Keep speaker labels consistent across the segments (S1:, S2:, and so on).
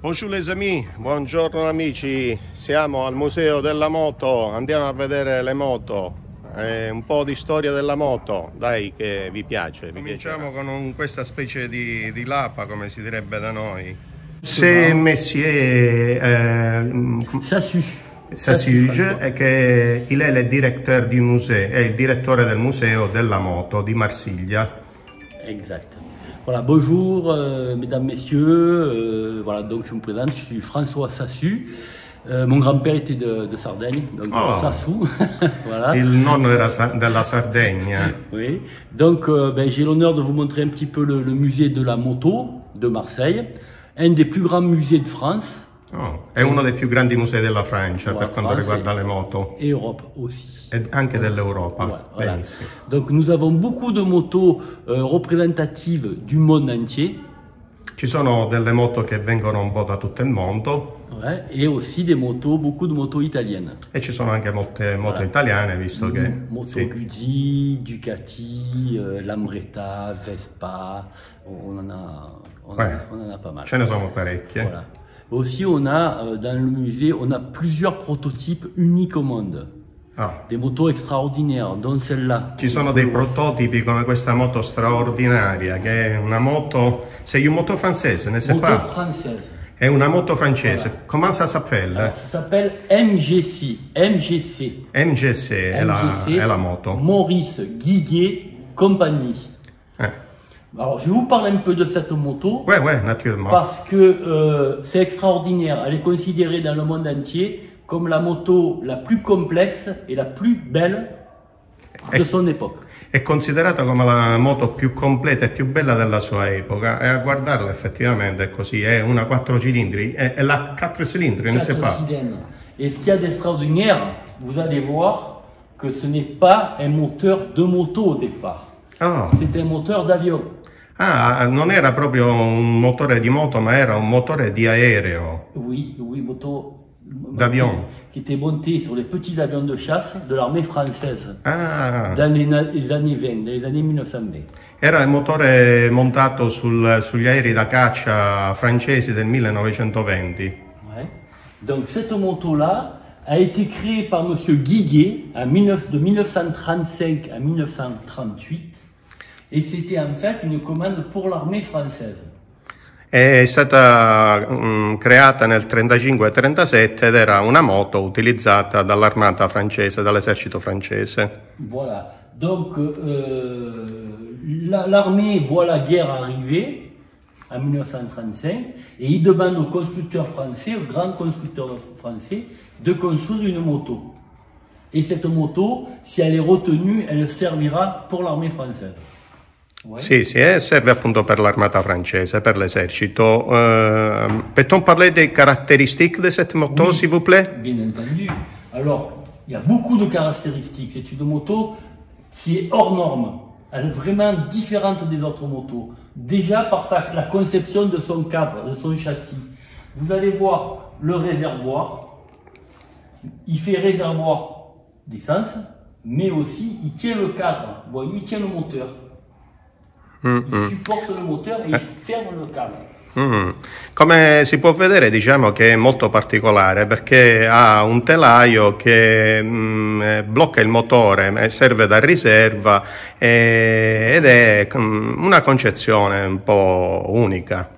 S1: Bonjour les amis, buongiorno amici, siamo al museo della moto, andiamo a vedere le moto, eh, un po' di storia della moto, dai che vi piace. Vi Cominciamo con un, questa specie di, di, lapa come si direbbe da noi. Se Messier eh, Sassuge, che il è il directeur du musée, è il direttore del museo della moto di Marsiglia.
S2: Esatto. Voilà, bonjour, euh, mesdames, messieurs. Euh, voilà, donc je me présente, je suis François Sassu. Euh, mon grand-père était de, de, Sardaigne, donc oh. Sassou.
S1: voilà. Il nonno era de la Sardaigne.
S2: oui. Donc ben, j'ai l'honneur de vous montrer un petit peu le, le musée de la moto de Marseille, un des plus grands musées de France.
S1: Oh, è uno dei più grandi musei della Francia voilà, per quanto France riguarda le moto.
S2: Et Europe aussi.
S1: Et anche dell'Europa. Voilà, voilà.
S2: Donc nous avons beaucoup de motos euh, représentatives du monde entier.
S1: Ci sono delle moto che vengono un po' da tutto il mondo.
S2: Ouais, et aussi des motos, beaucoup de motos italiennes.
S1: E ci sono anche molte moto italiane, visto che...
S2: Moto sì. Guzzi, Ducati, euh, Lambretta, Vespa, on en a, on, ouais. on en a pas mal.
S1: Ce ne sono parecchie.
S2: Voilà. Aussi, on a euh, dans le musée, on a plusieurs prototypes uniques au monde. Ah. Des motos extraordinaires, dont celle-là.
S1: Ci sono dei prototipi come questa moto straordinaria, che è una moto... Sei un moto francese, ne sai
S2: Moto pas? française.
S1: È una moto francese. Voilà. Comment ça s'appelle?
S2: Ça s'appelle MGC. MGC.
S1: MGC, è, La, è la moto.
S2: Maurice Guiguet Compagnie. Eh. Alors, je vais vous parler un peu de cette moto.
S1: Ouais, ouais, naturellement.
S2: Parce que euh, c'est extraordinaire. Elle est considérée dans le monde entier comme la moto la plus complexe et la plus belle de son époque.
S1: È considerata come la moto più completa e più bella della sua epoca e a guardarla effettivamente è così, è una 4 cilindri, è, è la 4 cilindri, ne sais pas.
S2: Et ce qu'il y a d'extraordinaire, vous allez voir que ce n'est pas un moteur de moto au départ. Oh. C'est un moteur d'avion.
S1: Ah, non era proprio un motore di moto, ma era un motore di aereo.
S2: Oui, oui, moto
S1: d'avion.
S2: Qui était monté sur les petits avions de chasse de l'armée française ah. dans les, les, années 20, dans les années 1920.
S1: Era il motore montato sul, sugli aerei da caccia francesi del 1920.
S2: Ouais. Donc cette moto-là a été créée par M. Guiguet en 19, de 1935 à 1938 et c'était en fait une commande pour l'armée française.
S1: È stata um, creata nel 35-37 ed era una moto utilizzata dall'armata francese, dall'esercito francese.
S2: Voilà, donc euh, l'armée voit la guerre arriver en 1935 et il demande aux constructeurs français, aux grands constructeurs français, de construire une moto. Et cette moto, si elle est retenue, elle servira pour l'armée française.
S1: Sì, sì, eh, serve appunto per l'armata francese, per l'esercito. Euh, Peut-on parler des caractéristiques de cette moto, oui, s'il vous plaît?
S2: Bien entendu. Alors, il y a beaucoup de caractéristiques. C'est une moto qui est hors norme. Elle est vraiment différente des autres motos. Déjà par sa, la conception de son cadre, de son châssis. Vous allez voir le réservoir. Il fait réservoir d'essence, mais aussi il tient le cadre. Vous voyez, il tient le moteur. Mm, mm. supporta il motore e eh. ferma il cavo.
S1: Mm. Come si può vedere diciamo che è molto particolare perché ha un telaio che mm, eh, blocca il motore, eh, serve da riserva eh, ed è mm, una concezione un po' unica.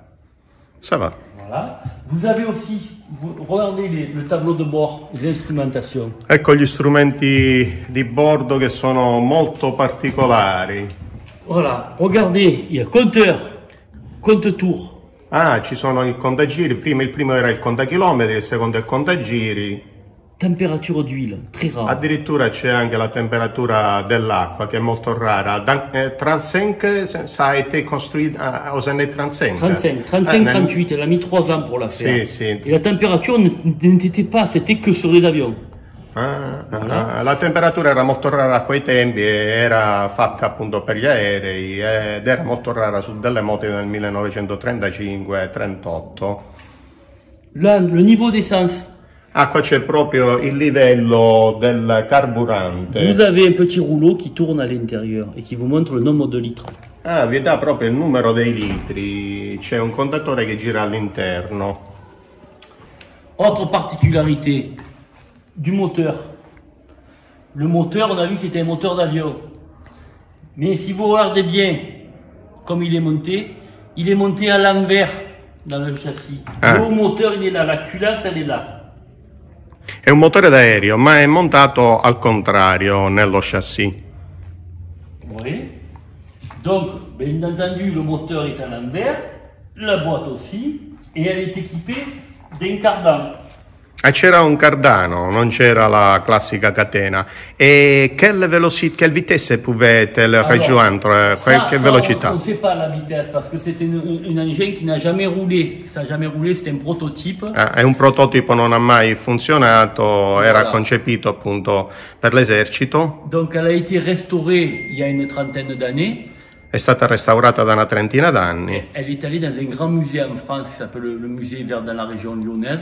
S1: Ça va.
S2: Voilà. Vous avez aussi, regardez les, le tableau de bord, l'instrumentation.
S1: Ecco gli strumenti di bordo che sono molto particolari.
S2: Voilà, regardez, il y a compteur, compte tour.
S1: Ah, ci sono i contagiri, prima, il primo era il contachilometri, il secondo il contagiri.
S2: Temperatura d'huile, très rare.
S1: Addirittura c'è anche la temperatura dell'acqua che è molto rara. Dans, eh, 35, ça a été construit aux années 35.
S2: 35, 35, ah, 38, elle a mis 3 ans pour la faire.
S1: Sì, sì.
S2: Et la température n'était pas, c'était que sur les avions.
S1: Ah, ah, la temperatura era molto rara a quei tempi, era fatta appunto per gli aerei ed era molto rara su delle moto nel 1935-38.
S2: Le niveau d'essence.
S1: Ah, qua c'è proprio il livello del carburante.
S2: Vous avez un petit rouleau qui tourne à l'intérieur et qui vous montre le nombre de litres.
S1: Ah, vi dà proprio il numero dei litri, c'è un contatore che gira all'interno.
S2: Autre particularité du moteur. Le moteur, on a vu, c'était un moteur d'avion. Mais si vous regardez bien comme il est monté, il est monté à l'envers dans le châssis.
S1: Ah.
S2: Le moteur, il est là, la culasse, elle est là.
S1: È un motore d'aereo, ma è montato al contrario nello chassis.
S2: Vous voyez Donc, bien entendu, le moteur est à l'envers, la boîte aussi, et elle est équipée d'un cardan.
S1: E c'era un cardano, non c'era la classica catena. E quelle, veloci- quelle vitesse pouvait-elle
S2: Alors,
S1: rejoindre?
S2: ça,
S1: velocità?
S2: On ne sait pas la vitesse parce que c'était un engin qui n'a jamais roulé. Ça jamais roulé, c'était un prototype.
S1: Eh, È un prototipo, non ha mai funzionato, era
S2: Voilà.
S1: concepito appunto per l'esercito,
S2: Donc elle a été restaurée il y a une trentaine d'années.
S1: è stata restaurata da una trentina d'anni.
S2: Elle est allée dans un grand musée en France qui s'appelle le, musée vers dans la région lyonnaise.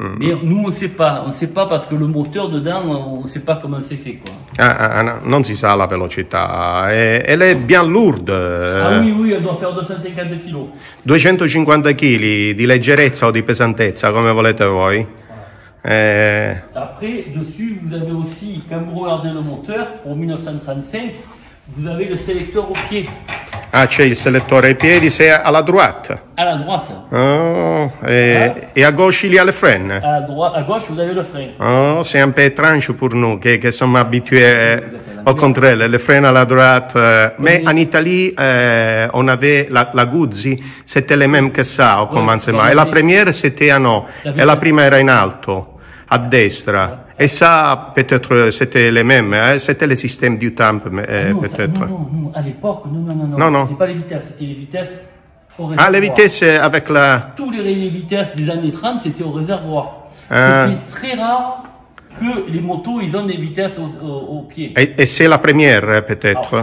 S1: Mm.
S2: Mais nous, on ne sait pas. On ne sait pas parce que le moteur dedans, on ne sait pas comment c'est fait. Quoi.
S1: Ah, ah, no, non si sa la velocità, e, e lei è bien lourde,
S2: Ah
S1: eh,
S2: oui, oui, elle doit faire 250 kilos.
S1: 250 kg di leggerezza o di pesantezza, come volete voi. Eh,
S2: Après, dessus, vous avez aussi, quand vous regardez le moteur, pour 1935, vous avez le sélecteur au pied,
S1: ah, c'è il selettore ai piedi, sei alla droite.
S2: à la droite.
S1: Oh, e, e a gauche il y a le frein.
S2: À, droite, à gauche, vous avez le frein.
S1: Oh, c'est un peu étrange pour nous qui, qui sommes habitués au contraire, le frein à la droite. euh, Mais en Italie, euh, on avait la, la Guzzi, c'était le même que ça au commencement. Et la première, c'était à no, et la prima era in alto, à destra. Et ça, peut-être, c'était le même, hein, c'était le système du temps, euh,
S2: ça-
S1: peut-être.
S2: non, non, non, à l'époque, non, non, non, non.
S1: Non.
S2: C'était pas les vitesses, c'était les vitesses au
S1: Ah,
S2: réservoir.
S1: les vitesses avec la...
S2: Tous les, les vitesses des années 30, c'était au réservoir.
S1: Ah.
S2: C'était très rare que les motos, ils ont des vitesses au, au- au pied.
S1: E, e c'est la première,
S2: Alors,
S1: peut-être.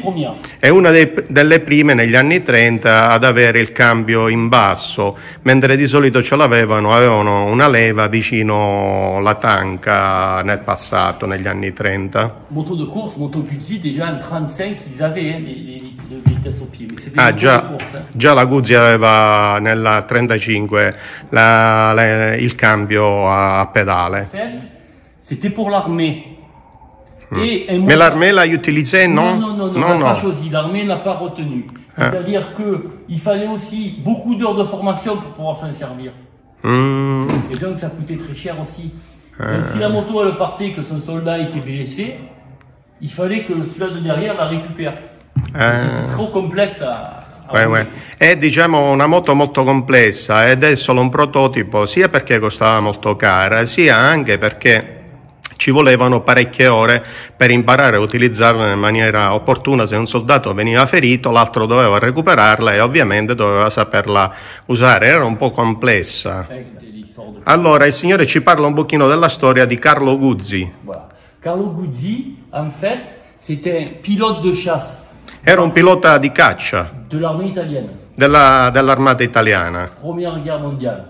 S2: premières.
S1: È una dei- delle prime negli anni 30 ad avere il cambio in basso, mentre di solito ce l'avevano, avevano una leva vicino alla tanca nel passato, negli anni 30.
S2: Moto de course, moto Guzzi, déjà en 35, ils avaient hein, les, les- les vitesses au pied. Mais c'était
S1: Ah, già,
S2: course.
S1: già la Guzzi aveva nella 35 la- la- il cambio a, pedale.
S2: Fait, c'était pour l'armée. Et un
S1: Mais l'armée l'a utilisé, non
S2: Non, non, non, non,
S1: non,
S2: choisi. L'armée n'a pas retenu.
S1: Ah.
S2: C'est-à-dire qu'il fallait aussi beaucoup d'heures de formation pour pouvoir s'en servir.
S1: Mm,
S2: Et donc ça coûtait très cher aussi.
S1: Ah.
S2: Donc si la moto elle partait, que son soldat était blessé, il fallait que celui-là de derrière la récupère. C'était trop complexe à, rouler.
S1: ouais. È diciamo una moto molto complessa ed è solo un prototipo sia perché costava molto cara sia anche perché ci volevano parecchie ore per imparare a utilizzarla in maniera opportuna. Se un soldato veniva ferito, l'altro doveva recuperarla e ovviamente doveva saperla usare. Era un po' complessa. Allora, il signore ci parla un pochino della storia di Carlo Guzzi.
S2: Carlo Guzzi, en fait, c'était un pilote de chasse
S1: Era un pilota di caccia della- dell'armata italiana
S2: Guerre mondiale.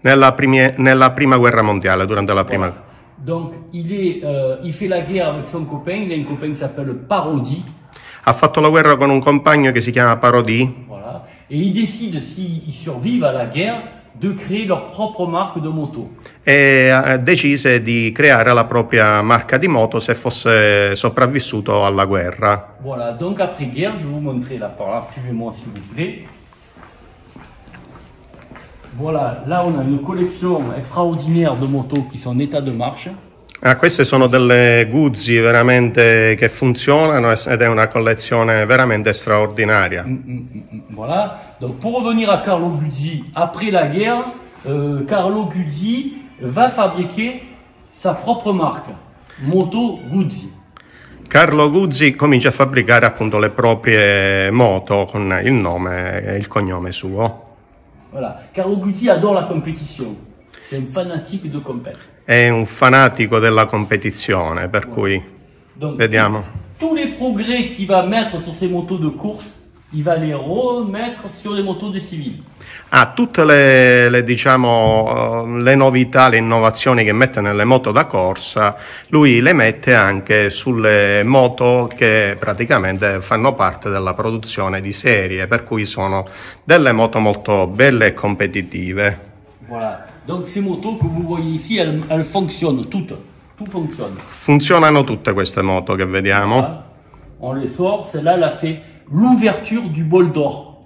S1: nella, primi- nella prima guerra mondiale, durante la prima
S2: Voilà. Donc, il, est, euh, il fait la guerre avec son copain. Il a un copain qui s'appelle Parodi.
S1: Ha fatto la guerra con un compagno che si chiama Parodi
S2: Voilà. Et ils décident, s'ils survivent à la guerre, de créer leur propre marque de moto.
S1: e eh, decise di creare la propria marca di moto se fosse sopravvissuto alla guerra.
S2: Voilà. Donc, après-guerre, je vais vous montrer là par là. Suivez-moi, s'il vous plaît. Voilà. Là, on a une collection extraordinaire de motos qui sont en état de marche.
S1: Ah, queste sono delle Guzzi veramente che funzionano ed è una collezione veramente straordinaria.
S2: Mm, mm, mm. Voilà. Donc, pour revenir à Carlo Guzzi, après la guerre, euh, Carlo Guzzi va fabriquer sa propre marque, Moto Guzzi.
S1: Carlo Guzzi comincia a fabbricare appunto le proprie moto con il nome e il cognome suo.
S2: Voilà. Carlo Guzzi adore la compétition. C'est un fanatique de compète.
S1: È un fanatico della competizione, per cui
S2: Donc,
S1: vediamo.
S2: tous les progrès qu'il va mettre sur ses motos de course, il va les remettre sur les motos des civils.
S1: Ha tutte le, le, diciamo, eh, le novità, le innovazioni che mette nelle moto da corsa, lui le mette anche sulle moto che praticamente fanno parte della produzione di serie, per cui sono delle moto molto belle e competitive.
S2: Voilà. Donc ces motos que vous voyez ici, elles, elles fonctionnent toutes. Tout fonctionne.
S1: Funzionano tutte queste moto che vediamo.
S2: Voilà. On les sort. Celle-là, elle a fait l'ouverture du bol d'or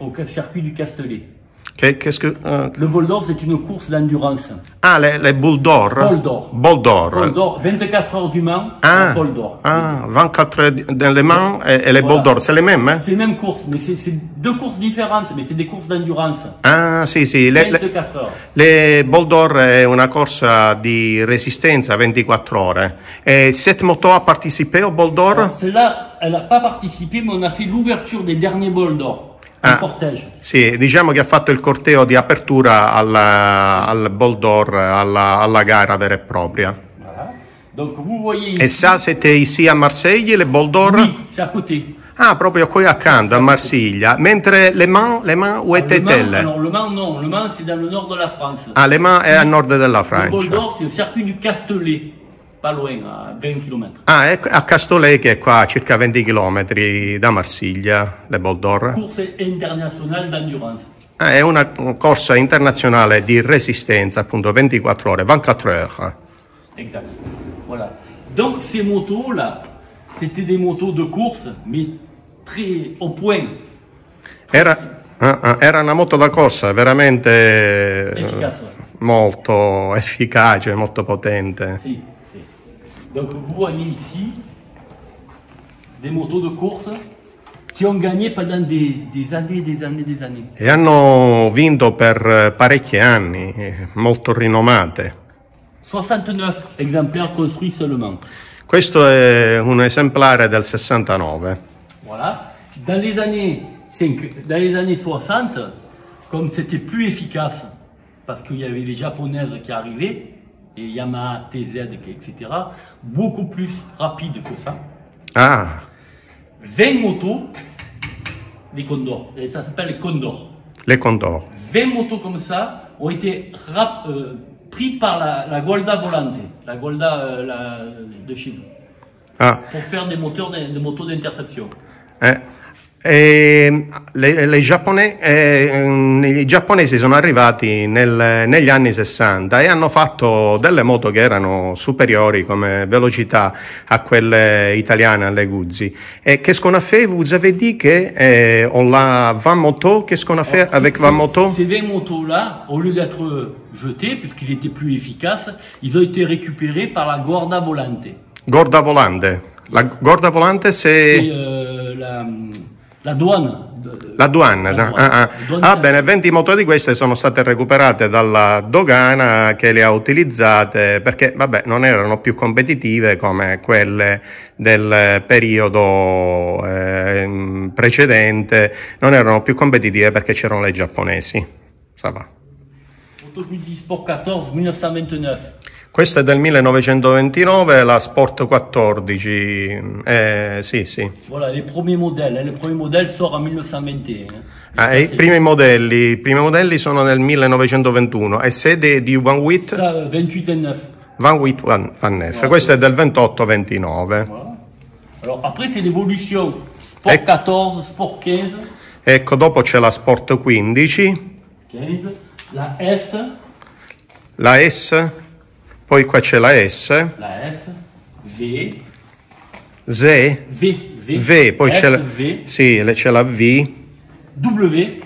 S2: au circuit du Castellet.
S1: Che scu- eh,
S2: Le bol d'or, c'est une course d'endurance.
S1: ah, le, le Bull d'Or?
S2: Bol d'Or.
S1: Bol d'Or.
S2: Bol d'or, 24 heures du Mans,
S1: Ah,
S2: bol d'or.
S1: ah, 24 heures dans le Mans e, e le
S2: Voilà.
S1: Bull d'Or, c'est les mêmes? eh?
S2: C'est les mêmes courses, mais c'est deux courses différentes, mais c'est des courses d'endurance.
S1: Ah, sì, sì, le, le,
S2: 24 heures.
S1: le Bull d'Or è una corsa di resistenza 24 ore. E cette moto a participé au Bull d'Or?
S2: Celle-là, elle n'a pas participé, mais on a fait l'ouverture des derniers bols d'or
S1: Ah.
S2: cortège.
S1: Sì, diciamo che ha fatto il corteo di apertura alla- al Bull d'Or, alla, alla gara vera e propria.
S2: Voilà. Donc vous voyez
S1: E
S2: ici,
S1: ça, c'était ici a Marseille, le Bull d'Or?
S2: oui, c'est à côté.
S1: Ah, proprio qui accanto, a Marsiglia. Mentre Le Mans, Le Mans, où
S2: le,
S1: était-elle?
S2: alors, le Mans, non. Le Mans, c'est dans le nord de la France.
S1: Ah, Le Mans è a nord della
S2: le
S1: Francia.
S2: d'or, c'est le circuit du Castellet, pas loin, à 20 km.
S1: Ah, è a Castolet che è qua a circa 20 km da Marsiglia, le Bol d'Or.
S2: Course internationale d'endurance.
S1: Ah, è una corsa internazionale di resistenza, appunto 24 ore, 24 heures.
S2: Exact. Voilà. Donc ces motos-là, c'était des motos de course, mais très au point.
S1: Era, ah, ah, era una moto da corsa veramente
S2: Efficace.
S1: molto efficace, molto potente.
S2: Si. Donc vous voyez ici des motos de course qui ont gagné pendant des, des années, des années, des années.
S1: E hanno vinto per eh, parecchi anni, eh, molto rinomate.
S2: 69 exemplaires construits seulement.
S1: Questo è un esemplare del 69.
S2: Voilà. Dans les années, dans les années 60, comme c'était plus efficace, parce qu'il y avait les japonaises qui arrivaient, et Yamaha, TZ, etc., beaucoup plus rapide que ça.
S1: Ah,
S2: 20 motos, les Condors, et ça s'appelle les Condors.
S1: le Condor.
S2: 20 motos comme ça ont été rap- euh, pris par la, la Golda Volante, la Golda euh, la- de chez nous,
S1: Ah,
S2: pour faire des moteurs de, des motos d'interception.
S1: eh, e le- le giappone- eh, i giapponesi sono arrivati nel- negli anni 60 e hanno fatto delle moto che erano superiori come velocità a quelle italiane, alle Guzzi. E qu'est-ce qu'on a fait? Vous avez dit que eh, on l'a 20 motos, qu'est-ce qu'on a fait
S2: Alors,
S1: avec
S2: ces-
S1: 20 motos?
S2: Ces 20 motos-là, au lieu d'être jetés, puisqu'ils étaient plus efficaces, ils ont été récupérés par la Guarda Volante.
S1: Gorda volante. La gorda volante
S2: c'est euh, la, la Duana.
S1: La Duana.
S2: La duana.
S1: Ah, ah. ah, bene, 20 moto di queste sono state recuperate dalla dogana che le ha utilizzate perché vabbè, non erano più competitive come quelle del periodo eh, precedente, non erano più competitive perché c'erano le giapponesi. Ça va.
S2: 2014-1929.
S1: Questa è del 1929, la Sport 14. Eh, sì, sì.
S2: Voilà, les premiers modèles. hein. Le premier modèle sort en 1921. hein.
S1: Ah, e i primi modelli, i primi modelli sono del 1921 e sede di Van Witt,
S2: Ça, euh, 28-29.
S1: Van Witt Van, Van Neff. Questo è del 28-29.
S2: Voilà. Alors après, c'est l'évolution. Sport
S1: Ec-
S2: 14, Sport 15,
S1: Ecco, dopo c'è la Sport 15,
S2: 15, la S,
S1: la S, poi qua c'è la S,
S2: la F, V,
S1: Z,
S2: V, V,
S1: V, poi c'è la,
S2: V,
S1: sì, c'è la V,
S2: W.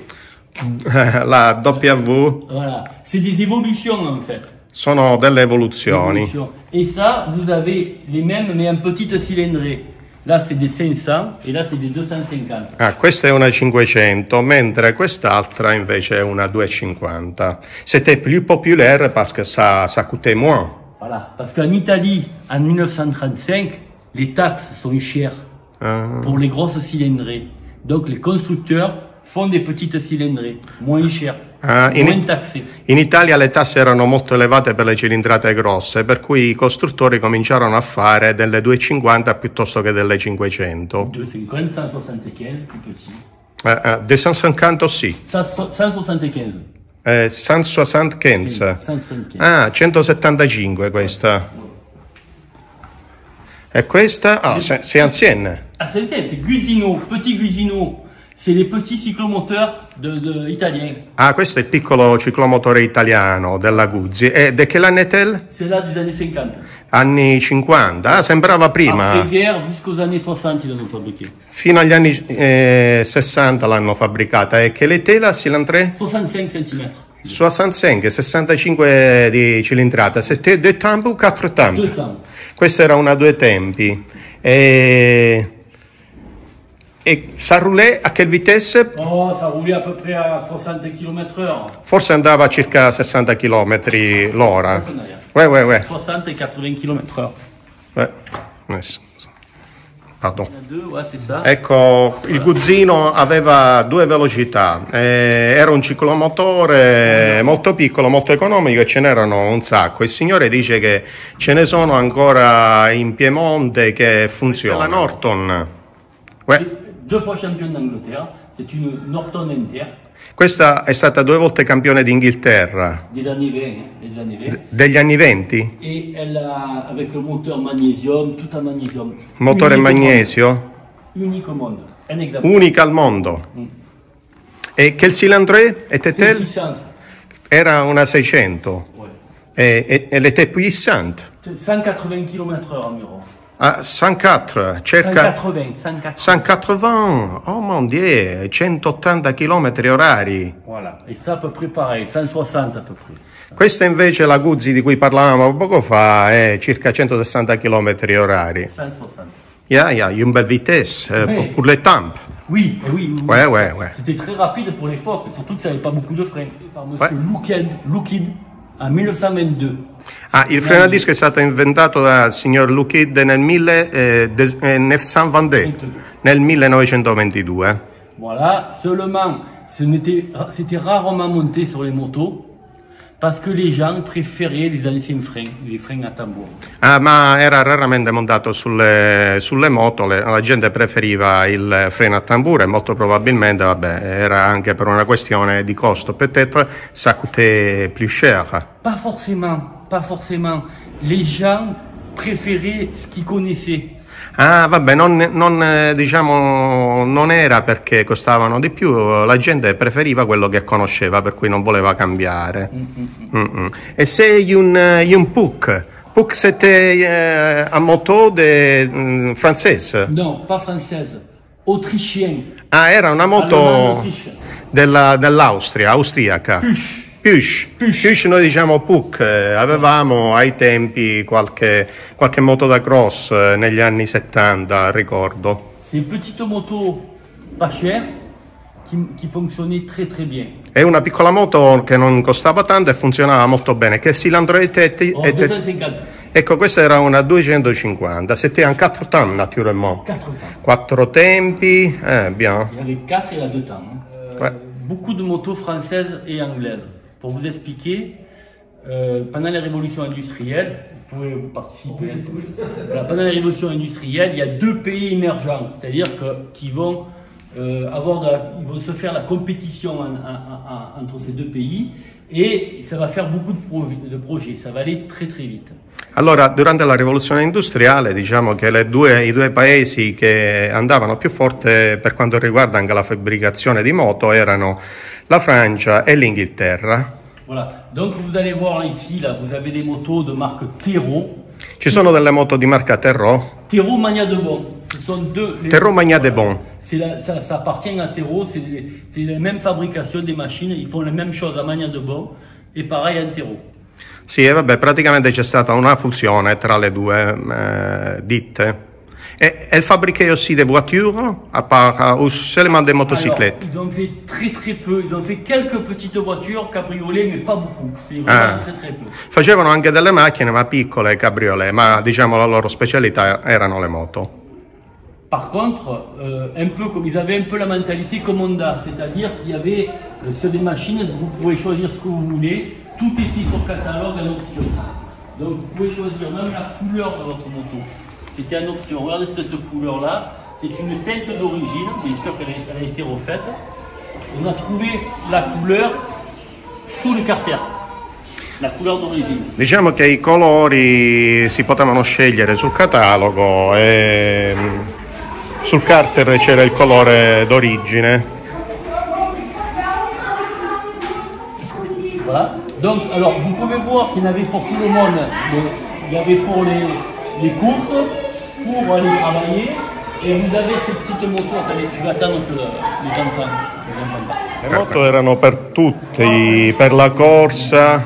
S1: la W,
S2: Voilà, c'est des évolutions en fait.
S1: sono delle evoluzioni.
S2: Évolutions. Et ça, vous avez les mêmes mais en petite cylindrée. Là, c'est des 500 et là, c'est des 250.
S1: Ah, questa è una 500, mentre quest'altra invece è una 250. C'était plus populaire parce que ça, ça coûtait moins.
S2: Voilà, parce qu'en Italie, en 1935, les taxes sont chères
S1: Ah,
S2: pour les grosses cylindrées. Donc, les constructeurs font des petites cylindrées, moins chères,
S1: Ah, in-. In Italia le tasse erano molto elevate per le cilindrate grosse, per cui i costruttori cominciarono a fare delle 250 piuttosto che delle 500.
S2: 250, 175, plus petit.
S1: Eh, eh, 250 sì,
S2: Ça, 175.
S1: eh, 175.
S2: 175.
S1: Ah, 175 questa. E questa? Ah, se- c'est ancienne.
S2: Ah, c'est c'est c'est Guzino, petit Guzino, C'est les petits cyclomoteurs de, de italiens.
S1: Ah, questo è il piccolo ciclomotore italiano della Guzzi. E di che anno è tel?
S2: C'est là des années 50.
S1: Anni 50. Ah, sembrava prima.
S2: Après-guerre jusqu'aux années 60, ils l'ont fabriqué.
S1: Fino agli anni eh, 60 l'hanno fabbricata. E che le tela si l'entrée?
S2: 65 cm.
S1: 65, 65 di cilindrata. C'était deux temps ou quatre temps?
S2: Deux temps.
S1: Questa era una due tempi. E, e ça roulait a quelle vitesse?
S2: Oh, ça roulait à peu près à 60 km heure.
S1: Forse andava a circa 60 km l'ora. Ouais, ouais, ouais.
S2: 60 et 80 km heure.
S1: Ouais. Pardon. Ecco, il Guzzino aveva due velocità, eh, era un ciclomotore molto piccolo, molto economico e ce n'erano un sacco. Il signore dice che ce ne sono ancora in Piemonte che funzionano. La Norton. Ouais.
S2: Deux fois champion d'Angleterre. C'est une Norton Inter
S1: Questa è stata due volte campione d'Inghilterra
S2: des années 20. hein, des années 20.
S1: degli anni 20,
S2: Et elle a, avec le moteur magnésium, tout en magnésium.
S1: motore
S2: au
S1: magnesio,
S2: monde. Unique au monde. Un exemple.
S1: unica al mondo. E che il cilindré était
S2: C'est
S1: tel?
S2: 600. ça.
S1: Era una 600
S2: Ouais.
S1: e, e, elle était puissante.
S2: C'est 180 km heure environ.
S1: A 104, circa
S2: 180, 180.
S1: 180, oh mon dieu, 180 km orari.
S2: Voilà. Et ça, à peu près pareil, 160 à peu près.
S1: Questa invece è la Guzzi di cui parlavamo poco fa, è circa 160 km orari.
S2: 160.
S1: Yeah, yeah, une belle vitesse euh,
S2: Oui.
S1: pour les temps.
S2: Oui, eh oui, oui.
S1: Ouais, ouais, ouais.
S2: C'était très rapide pour l'époque, surtout que ça n'avait pas beaucoup de freins. Par monsieur
S1: Ouais.
S2: Lookid, Lookid, en 1922.
S1: Ah, il freno a disco è stato inventato dal signor Lukid nel 1922, nel 1922.
S2: Voilà, seulement, n'était- c'était rarement monté sur les motos parce que les gens préféraient les anciens freins, les freins à tambour.
S1: Ah, ma era raramente montato sulle, sulle moto, le- la gente preferiva il freno a tamburo e molto probabilmente vabbè, era anche per una questione di costo. Peut-être ça coûtait plus cher.
S2: Pas forcément, pas forcément. Les gens préféraient ce qu'ils connaissaient.
S1: Ah, vabbè, non, non, eh, diciamo, non era perché costavano di più, la gente preferiva quello che conosceva, per cui non voleva cambiare. Mm-mm. E sei un, eh, un PUC? PUC c'était eh, un moto de, mm, francese?
S2: Non, pas française, autrichienne.
S1: Ah, era una moto dell'Austria, austriaca.
S2: Push.
S1: Push. Push, noi diciamo PUC, eh, avevamo ai tempi qualche, qualche moto da cross eh, negli anni 70, ricordo.
S2: C'est une petite moto pas chère qui, qui fonctionnait très très bien.
S1: È una piccola moto che non costava tanto e funzionava molto bene. Che cilindro était
S2: Oh,
S1: était-
S2: 250,
S1: Ecco, questa era una 250. C'était un 4 temps, naturellement.
S2: 4 temps.
S1: Quattro tempi, eh, bien.
S2: Il y avait 4 et il y a 2 temps. hein. Euh,
S1: Ouais.
S2: Beaucoup de motos françaises et anglaises. Pour vous expliquer, euh, pendant les révolutions industrielles, vous pouvez vous participer. hein. Voilà, pendant les révolutions industrielles, il y a deux pays émergents, c'est-à-dire que, qui vont euh, avoir de la- ils vont se faire la compétition en- en- en- entre ces deux pays et ça va faire beaucoup de, pro- de projets, ça va aller très très vite.
S1: Allora, durante la rivoluzione industriale, diciamo che le due- i due paesi che andavano più forte per quanto riguarda anche la fabbricazione di moto erano la Francia e l'Inghilterra.
S2: Voilà, donc vous allez voir ici, là, vous avez des motos de marque Tero,
S1: Ci sono delle moto di marca Terro,
S2: Tero Magna de Bon.
S1: Terro Magna de Bon.
S2: La- ça, ça appartient à Tero, c'est les mêmes fabrications des machines, ils font les mêmes choses à Magna de Bon et pareil à Tero.
S1: Sì, e vabbè, praticamente c'è stata una fusione tra le due eh, ditte. E, e fabriquait aussi des voitures, à part, euh, ou seulement des
S2: Alors,
S1: motocyclettes
S2: ils ont fait très très peu, ils ont fait quelques petites voitures, cabriolets, mais pas beaucoup. C'est vraiment
S1: Ah.
S2: très très peu.
S1: Facevano anche delle macchine, ma piccole, cabriolet, ma diciamo la loro specialità erano le moto.
S2: Par contre, euh, un peu comme ils avaient un peu la mentalité comme Honda, c'est-à-dire qu'il y avait euh, sur des machines, vous pouvez choisir ce que vous voulez, tout était sur catalogue en option. Donc vous pouvez choisir même la couleur de votre moto. C'était un option. Regardez cette couleur-là. C'est une teinte d'origine. Bien sûr qu'elle a été refaite. On a trouvé la couleur sous le carter. La couleur d'origine.
S1: Diciamo che i colori si potevano scegliere sul catalogo e sul carter c'era il colore d'origine.
S2: Voilà. Donc, alors, vous pouvez voir qu'il y avait pour tout le monde. Il y avait pour les, les courses, pour aller travailler. Et vous avez ces petites motos. Attendez, je vais attendre que le- les enfants.
S1: Le moto erano per tutti, per la corsa,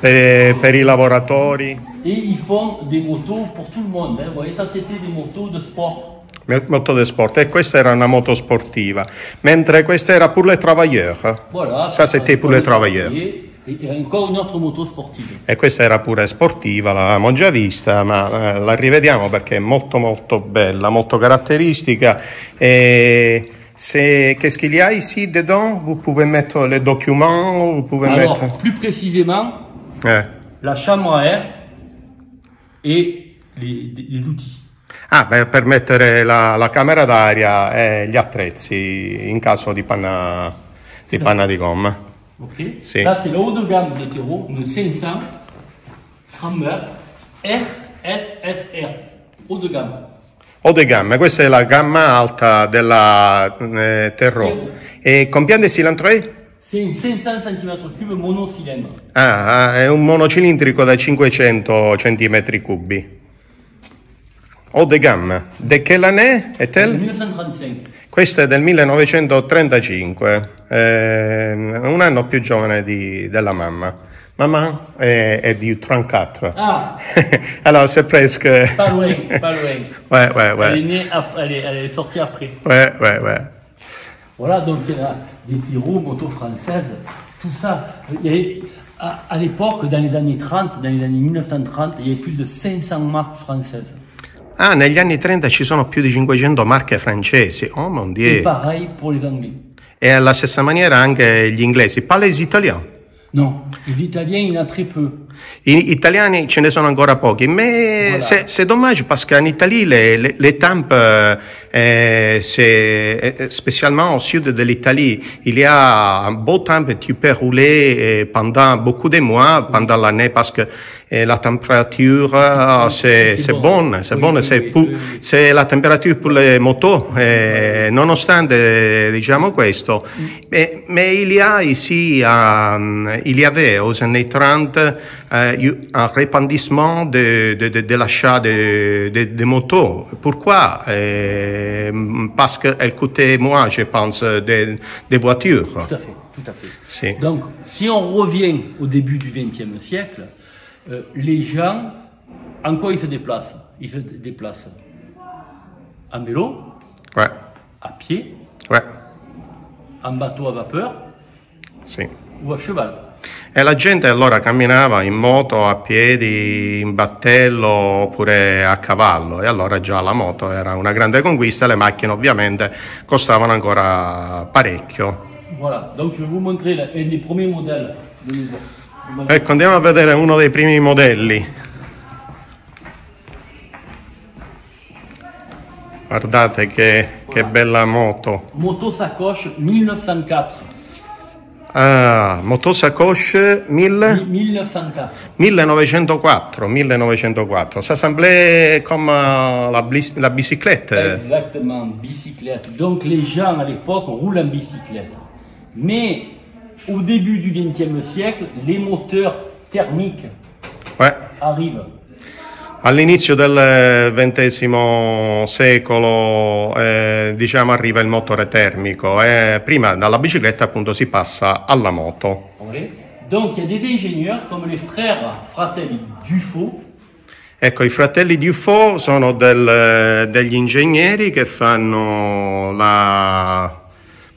S1: per, per i lavoratori.
S2: Et ils font des motos pour tout le monde. hein. Vous voyez, ça c'était des motos de sport.
S1: Moto del sport e questa era una moto sportiva, mentre questa era pour les travailleurs.
S2: Voilà.
S1: Ça, c'était pour les travailleurs.
S2: Et, et encore une autre moto sportive.
S1: E questa era pure sportiva, l'avevamo già vista, ma eh, la rivediamo perché è molto molto bella, molto caratteristica. E c'est qu'est-ce qu'il y a ici dedans? Vous pouvez mettre les documents, vous pouvez
S2: Alors,
S1: mettre.
S2: plus précisément,
S1: Eh.
S2: la chambre à air et les, les outils.
S1: Ah, beh, per mettere la, la camera d'aria e gli attrezzi in caso di panna di, panna di gomma.
S2: Ok
S1: Si.
S2: Là, c'est le haut de gamme de Tero, une 500 Scrambler RSSR. Haut de gamme.
S1: O de gamme, questa è la gamma alta della eh, Terro. E combien de cilindri?
S2: C'est une 500 cm3 monocylindre.
S1: Ah, è un monocilindrico da 500 cm cubi. O de gamme. De che l'année
S2: En
S1: est-elle?
S2: 1935.
S1: Questa è del 1935, eh, un anno più giovane di- della mamma. Mamma è, è di 34.
S2: Ah,
S1: Alors c'est presque...
S2: pas loin, pas loin.
S1: Ouais, ouais,
S2: Elle, est
S1: ouais.
S2: née ap- elle, est, elle est sortie après.
S1: Ouais, ouais, ouais.
S2: Voilà, donc il y a des Tiro, motos françaises, tout ça. Avait- à, à l'époque, dans les années 30, dans les années 1930, il y avait plus de 500 marques françaises.
S1: Ah, negli anni 30 ci sono più di 500 marche francesi. Oh mon
S2: Et
S1: dieu.
S2: pareil pour les Anglais.
S1: E alla stessa maniera anche gli inglesi. Parlez italien.
S2: Non, les Italiens, il y en a très peu.
S1: I italiani ce ne sono ancora pochi, mais
S2: Voilà.
S1: c'est, c'est dommage parce qu'en Italie, les, les, les tempes, euh, c'est, euh, spécialement au sud de l'Italie, il y a un beau temps tu peux rouler euh, pendant beaucoup de mois, pendant l'année, parce que euh, la température, c'est,
S2: c'est
S1: c'est
S2: bon.
S1: bonne, c'est
S2: Oui,
S1: bonne,
S2: oui,
S1: c'est,
S2: oui,
S1: c'est la temperatura per le moto, eh, nonostante diciamo questo, mais, mais il y a ici, euh, il y avait aux années 30 euh, eu un répandissement de, de, de, de l'achat de, motos. Pourquoi? Eh, Parce qu'elles coûtaient moins, je pense, des, des voitures.
S2: Tout à fait, tout à fait.
S1: Si.
S2: Donc, si on revient au début du XXe siècle, euh, les gens, en quoi ils se déplacent? Ils se déplacent en vélo,
S1: Ouais,
S2: à pied,
S1: ouais,
S2: en bateau à vapeur
S1: sì.
S2: ou à cheval.
S1: E la gente allora camminava in moto, a piedi, in battello oppure a cavallo e allora già la moto era una grande conquista, le macchine ovviamente costavano ancora parecchio.
S2: Voilà, donc je vais vous montrer un des premiers modèles de.
S1: Ecco, andiamo a vedere uno dei primi modelli. Guardate che, che bella moto.
S2: Moto sacoche 1904.
S1: Ah, motosacoche 1000
S2: Mi- 1904.
S1: 1904, 1904. Ça semblait comme euh, la, bicyclette.
S2: Exactement, bicyclette. Donc les gens à l'époque roulent en bicyclette. Mais au début du XXe siècle, les moteurs thermiques
S1: Ouais.
S2: arrivent.
S1: All'inizio del XX secolo eh, diciamo arriva il motore termico e prima dalla bicicletta appunto si passa alla moto.
S2: Donc il y a des ingénieurs comme les frères Fratelli Dufaux
S1: Ecco, i fratelli Dufaux sono del- degli ingegneri che fanno la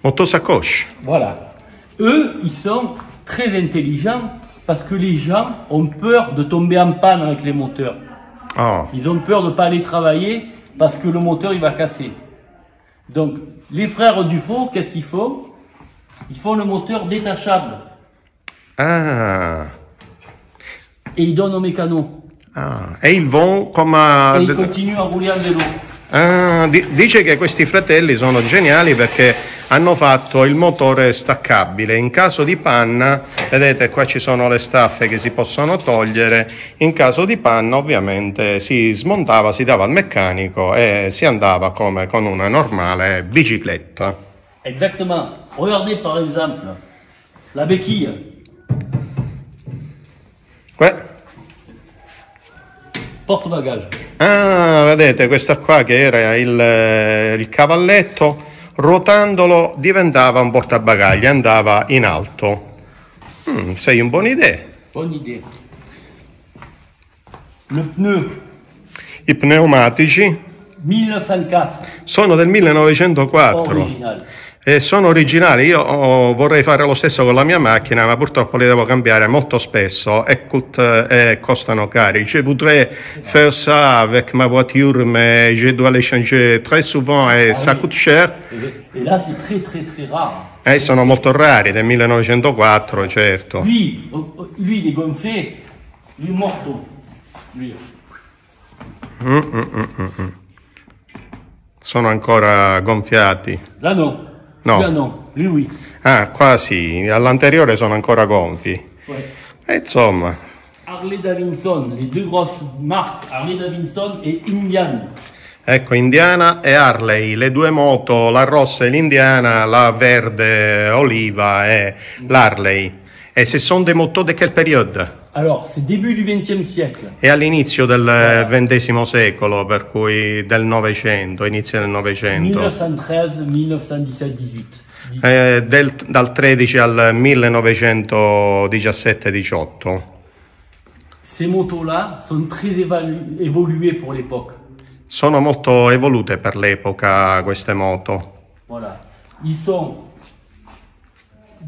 S1: motosacoche.
S2: Voilà. Eux, ils sont très intelligents parce que les gens ont peur de tomber en panne avec les moteurs.
S1: Oh,
S2: Ils ont peur de ne pas aller travailler parce que le moteur il va casser. Donc les frères Dufaux, qu'est-ce qu'ils font? Ils font le moteur détachable
S1: ah,
S2: et ils donnent au mécano.
S1: ah. E ils vont come... a-
S2: Et ils continuent à rouler en vélo.
S1: Ah, di- dice che questi fratelli sono geniali perché hanno fatto il motore staccabile. In caso di panna, vedete qua ci sono le staffe che si possono togliere. In caso di panna, ovviamente, si smontava, si dava al meccanico e si andava come con una normale bicicletta.
S2: Exactement. Regardez par exemple la béquille.
S1: Que-
S2: Porte bagage.
S1: Ah, vedete, questa qua che era il, il cavalletto, ruotandolo diventava un portabagagli, andava in alto. Mm, sei un buon idea.
S2: Idée. Le pneu,
S1: I pneumatici
S2: 1904.
S1: sono del 1904
S2: Original.
S1: E sono originali. Io oh, vorrei fare lo stesso con la mia macchina, ma purtroppo li devo cambiare molto spesso e, cut- e costano cari. Je voudrais faire ça avec ma voiture, mais je dois les changer très souvent et ça
S2: oui.
S1: coûte cher.
S2: Et là, c'est très, très, très rare.
S1: E sono molto rari, del 1904, certo.
S2: Lui, oh, oh, lui, il est gonflé. Lui, morto. Lui.
S1: Sono ancora gonfiati.
S2: Là, non.
S1: No.
S2: Là, non. Lui, oui.
S1: Ah, qua sì, all'anteriore sono ancora gonfi.
S2: Ouais.
S1: E insomma,
S2: Harley Davidson, les deux grosses marques, Harley Davidson et Indian.
S1: ecco, Indiana e Harley, le due moto, la rossa e l'Indiana, la verde oliva e l'Harley. E se sono des motos de quel période?
S2: Alors, c'est début du XXe siècle.
S1: È all'inizio del XX secolo, per cui del Novecento, inizio del Novecento.
S2: 1913, 1917, 18.
S1: Eh, del- dal 13 al 1917-18.
S2: Ces motos-là sont très évoluées pour l'époque.
S1: Sono molto evolute per l'epoca queste moto.
S2: Voilà. Ils sont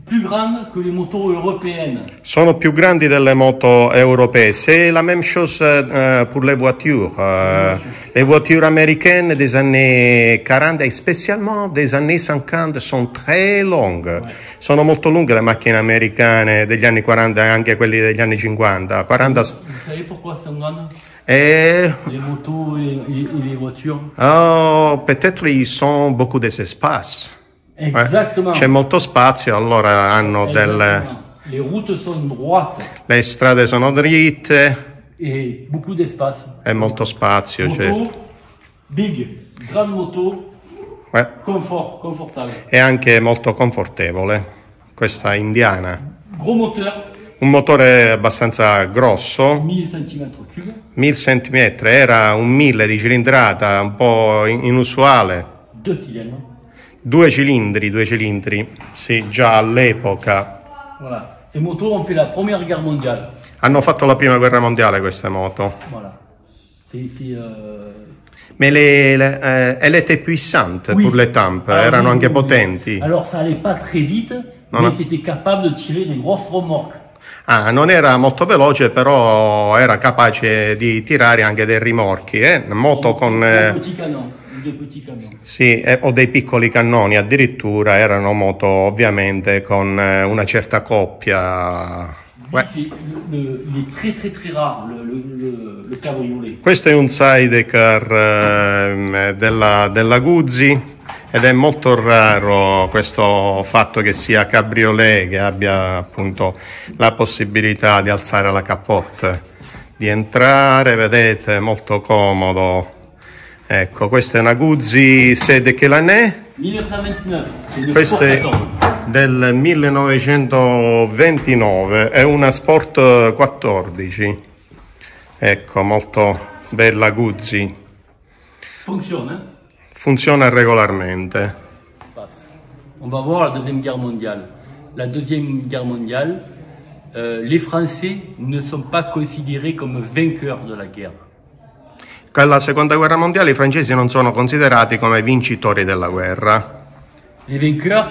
S2: plus grandes que les motos européennes.
S1: Sono più grandi delle moto europee. C'est la même chose euh, pour les voitures. Euh, les voitures américaines des années 40 et spécialement des années 50 sont très longues. Sono molto lunghe le macchine americane degli anni 40 e anche quelli degli anni 50. 40
S2: Vous savez pourquoi c'est grandes
S1: e
S2: Les motos et les, et- et les voitures
S1: oh, peut-être ils ont beaucoup. Eh,
S2: Exactement.
S1: C'è molto spazio, allora hanno delle... Le strade sono dritte. E molto spazio,
S2: Moto,
S1: certo.
S2: big, grande moto,
S1: Eh,
S2: confort, confortable.
S1: È anche molto confortevole, questa indiana.
S2: Moteur,
S1: Un motore abbastanza grosso,
S2: 1000 cm3,
S1: 1000 cm, era un 1000 di cilindrata, un po' in- inusuale.
S2: deux cylindres.
S1: Due cilindri, due cilindri, sì, già all'epoca.
S2: Voilà. Ces motos ont fait la Première Guerre mondiale.
S1: Hanno fatto la prima guerra mondiale queste moto.
S2: Voilà. C'est c'est, euh,
S1: Ma le, le, eh, elle était puissante
S2: oui.
S1: pour le temps,
S2: Alors,
S1: erano
S2: oui,
S1: anche
S2: oui,
S1: potenti.
S2: Alors ça allait pas très vite,
S1: Non,
S2: mais c'était capable de tirer des grosses remorques.
S1: Ah, non era molto veloce, però era capace di tirare anche dei rimorchi, eh? Moto con... Eh,
S2: Des petits.
S1: Sì, eh, o dei piccoli cannoni, addirittura erano moto ovviamente con eh, una certa coppia.
S2: Lui,
S1: Ouais.
S2: c'est le- le- il est très très très rare, le, le, le, le cabriolet.
S1: Questo è un sidecar ehm, della, della Guzzi ed è molto raro questo fatto che sia cabriolet, che abbia appunto la possibilità di alzare la capote, di entrare, vedete, molto comodo. Ecco, questa è una Guzzi sede che?
S2: 1929, c'est une
S1: Questo
S2: Sport
S1: è
S2: 14.
S1: del 1929, è una Sport 14. Ecco, molto bella Guzzi.
S2: Hein
S1: Funziona regolarmente.
S2: On va voir la Deuxième Guerre mondiale. La Deuxième Guerre mondiale, euh, les Français ne sont pas considérés comme vainqueurs de la guerre.
S1: Con la seconda guerra mondiale i francesi non sono considerati come vincitori della guerra.
S2: Les vainqueurs,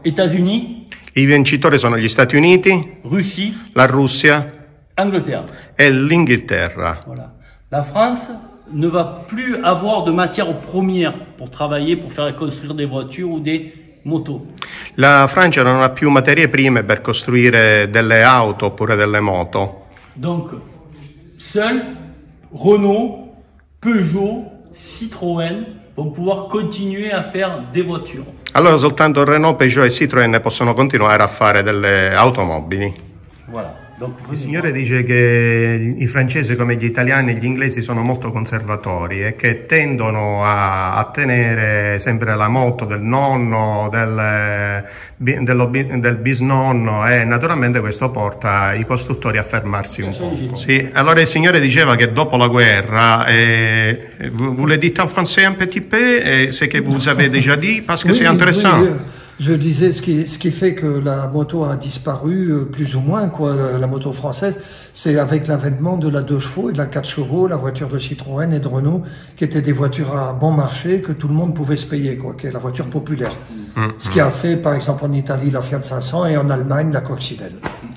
S2: États-Unis,
S1: I vincitori sono gli Stati Uniti,
S2: Russie,
S1: la Russia
S2: Angleterre.
S1: e l'Inghilterra.
S2: Voilà. La France ne va plus avoir de matières premières pour travailler, pour faire construire des voitures ou des motos.
S1: La Francia non ha più materie prime per costruire delle auto oppure delle moto.
S2: Donc, seuls Renault, Peugeot, Citroën vont pouvoir continuer à faire des voitures.
S1: Allora soltanto Renault, Peugeot e Citroën possono continuare a fare delle automobili.
S2: Voilà.
S1: Il Signore dice che i francesi come gli italiani e gli inglesi sono molto conservatori e che tendono a, a tenere sempre la moto del nonno, del, dello, del bisnonno e naturalmente questo porta i costruttori a fermarsi un po'. Sì, allora il Signore diceva che dopo la guerra, eh, vous le dites en français un petit peu, eh, c'est que vous avez déjà dit, parce que oui, c'est intéressant.
S3: Je disais ce qui, ce qui fait que la moto a disparu, euh, plus ou moins, quoi, la moto française, c'est avec l'avènement de la 2 chevaux et de la 4 chevaux, la voiture de Citroën et de Renault, qui étaient des voitures à bon marché, que tout le monde pouvait se payer, quoi, qui est la voiture populaire. Mm, ce qui a fait, par exemple, en Italie la Fiat 500 et en Allemagne la Coccinelle.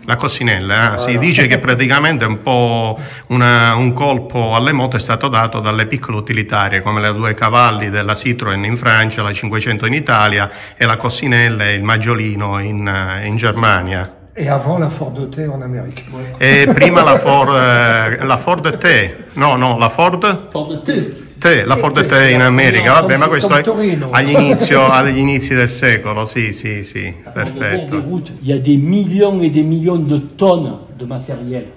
S1: La Cossinella, eh? si dice che praticamente un po' una, un colpo alle moto è stato dato dalle piccole utilitarie come le due cavalli della Citroen in Francia, la 500 in Italia e la Cossinella e il Maggiolino in, in Germania.
S3: E avant la Ford T en America.
S1: E prima la Ford, eh, la Ford T, no, no, la Ford?
S2: Ford T.
S1: Te, la Ford T in America, vabbè, ma questo è agli, inizi del secolo, sì, sì, sì, perfetto.
S2: Il y a des millions et des millions de tonnes de matériel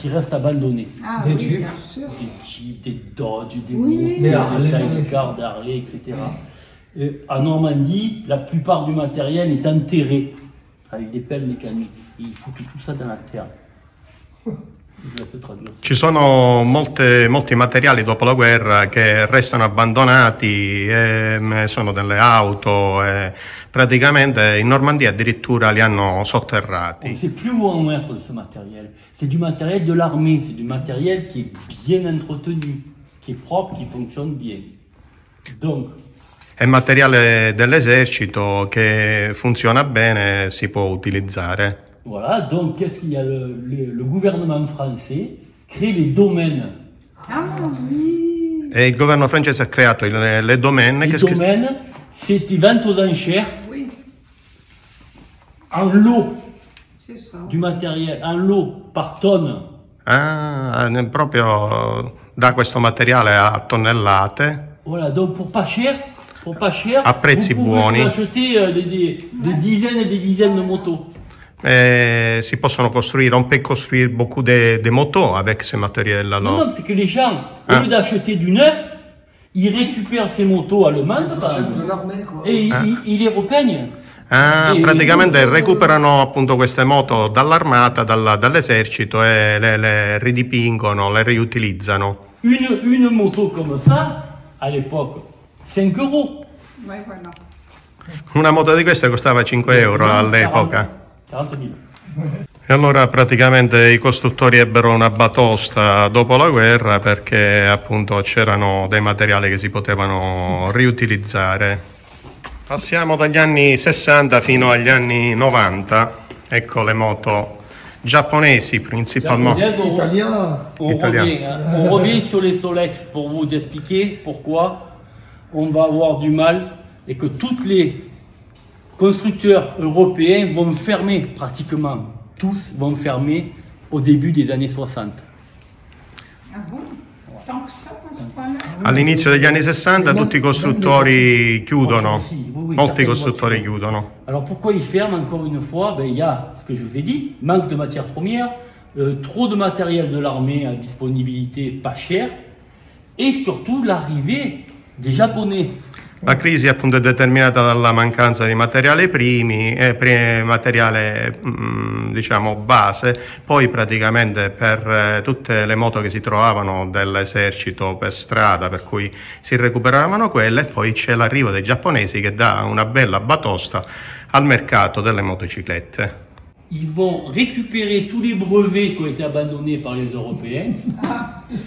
S2: qui restent abandonnés.
S3: Ah, des Jeeps,
S2: des Jeeps, des Dodge, des oui. des Sidecar, des Harley, etc. Et en Normandie, la plupart du matériel est enterré avec des pelles mécaniques. il faut tout ça dans la terre.
S1: Ci sono molte, molti materiali dopo la guerra che restano abbandonati, e sono delle auto, e praticamente in Normandia addirittura li hanno sotterrati.
S2: On sait plus où en mettre de ce matériel. C'est du matériel de l'armée, c'est du matériel qui est bien entretenu, qui est propre, qui fonctionne bien. Donc,
S1: è materiale dell'esercito che funziona bene, si può utilizzare.
S2: Voilà, donc qu'est-ce qu'il y a le, le, le, gouvernement français crée les domaines.
S3: Ah oui.
S1: Et le gouvernement français a créé les, les domaines.
S2: Les domaines, que... c'est ils vendent aux enchères
S3: oui.
S2: en lot du matériel, en lot par tonne.
S1: Ah, proprio da questo materiale a tonnellate.
S2: Voilà, donc pour pas cher,
S1: a prezzi
S2: vous
S1: buoni.
S2: acheter euh, des, des, des dizaines et des dizaines de motos.
S1: eh, si possono costruire, on peut construire beaucoup de, de motos avec ces matériels-là.
S2: Non, non, c'est que les gens, au lieu d'acheter du neuf, ils récupèrent ces motos allemandes e ah. ils, ils les repeignent.
S1: Ah, praticamente recuperano appunto queste moto dall'armata, dalla, dall'esercito e le, le, ridipingono, le riutilizzano.
S2: Une, une moto come ça, à l'époque, 5 euro.
S1: Una moto di queste costava 5 euro all'epoca.
S2: 40.000.
S1: E allora praticamente i costruttori ebbero una batosta dopo la guerra perché appunto c'erano dei materiali che si potevano riutilizzare. Passiamo dagli anni 60 fino agli anni 90, ecco le moto giapponesi principalement.
S2: Italien. On, Italien. Revient, on revient sur les Solex pour vous expliquer pourquoi on va avoir du mal et que toutes les constructeurs européens vont fermer pratiquement, tous vont fermer au début des années 60.
S3: Ah bon?
S1: All'inizio degli anni 60 tutti i costruttori chiudono, molti costruttori chiudono.
S2: Alors pourquoi ils ferment encore une fois? Ben, Il y a ce que je vous ai dit, manque de matières premières, euh, trop de matériel de l'armée à disponibilité pas cher, et surtout l'arrivée des Japonais.
S1: La crisi appunto è determinata dalla mancanza di materiali primi e materiale mm, diciamo base, poi praticamente per eh, tutte le moto che si trovavano dell'esercito per strada, per cui si recuperavano quelle e poi c'è l'arrivo dei giapponesi che dà una bella batosta al mercato delle motociclette.
S2: Ils vont récupérer tous les brevets qui ont été abandonnés par les Européens,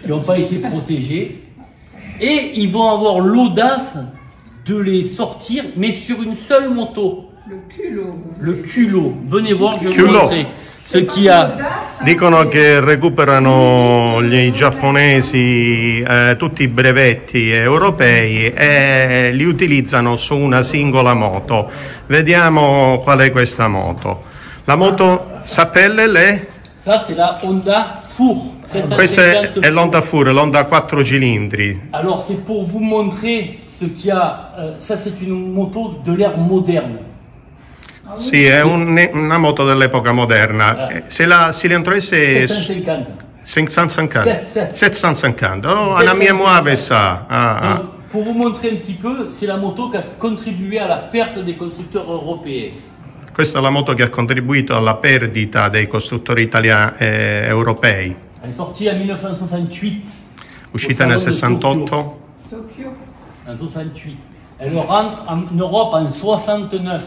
S2: qui n'ont pas été protégés, et ils vont avoir l'audace de les sortir, mais sur une seule moto.
S3: Le culot.
S2: Le culot. Venez voir, je vais vous montrer. Ce qui a...
S1: Dicono che recuperano gli giapponesi eh, tutti i brevetti europei e li utilizzano su una singola moto. Vediamo qual è questa moto. La moto s'appelle le...
S2: Ça c'est la Honda Four.
S1: Questa è l'Honda Four, l'Honda a 4 cilindri.
S2: Alors c'est pour vous montrer ce qui a, euh, ça c'est une moto de l'ère moderne.
S1: Sì, è un- una moto dell'epoca moderna.
S2: Ah.
S1: Eh, C'est la cylindre c'est
S2: 750.
S1: 550.
S2: Sept, sept.
S1: 750. Oh, un ami à moi avait ça. Ah, ah.
S2: Donc, pour vous montrer un petit peu, c'est la moto qui a contribué à la perte des constructeurs européens.
S1: Questa è la moto che ha contribuito alla perdita dei costruttori italiani eh, europei.
S2: Elle est sortie en 1968.
S1: Uscita nel
S2: salon de 68.
S4: Tokyo.
S2: En 68. Elle rentre en Europe en 69.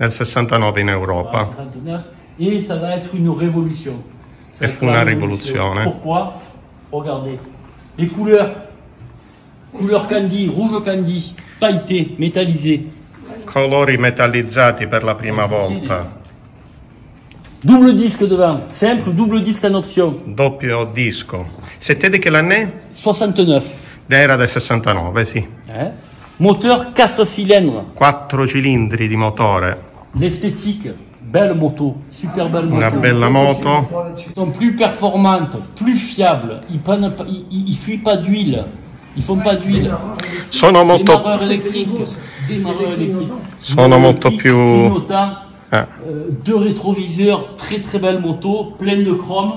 S1: nel 69 in Europa.
S2: 69. Et ça va être une révolution. Ça être
S1: fu una hein.
S2: Pourquoi Regardez. Les couleurs. Couleur candy, rouge candy, pailleté, métallisé.
S1: Colori metallizzati per la prima volta.
S2: Double disque devant, simple double disque en option.
S1: Doppio disco. Sapete che l'année
S2: 69.
S1: era del 69, sì.
S2: Hein Moteur 4 cylindres.
S1: Quattro cilindri di motore.
S2: L'esthétique, belle moto, super belle moto.
S1: Una bella moto.
S2: Ils sont plus performantes, plus fiables. Ils fuient pas d'huile. Ils font pas d'huile.
S1: Sono molto,
S2: Démarreur électrique. Démarreur électrique.
S1: Sono molto più- eh,
S2: euh, deux rétroviseurs, très très belle moto, pleine de chrome.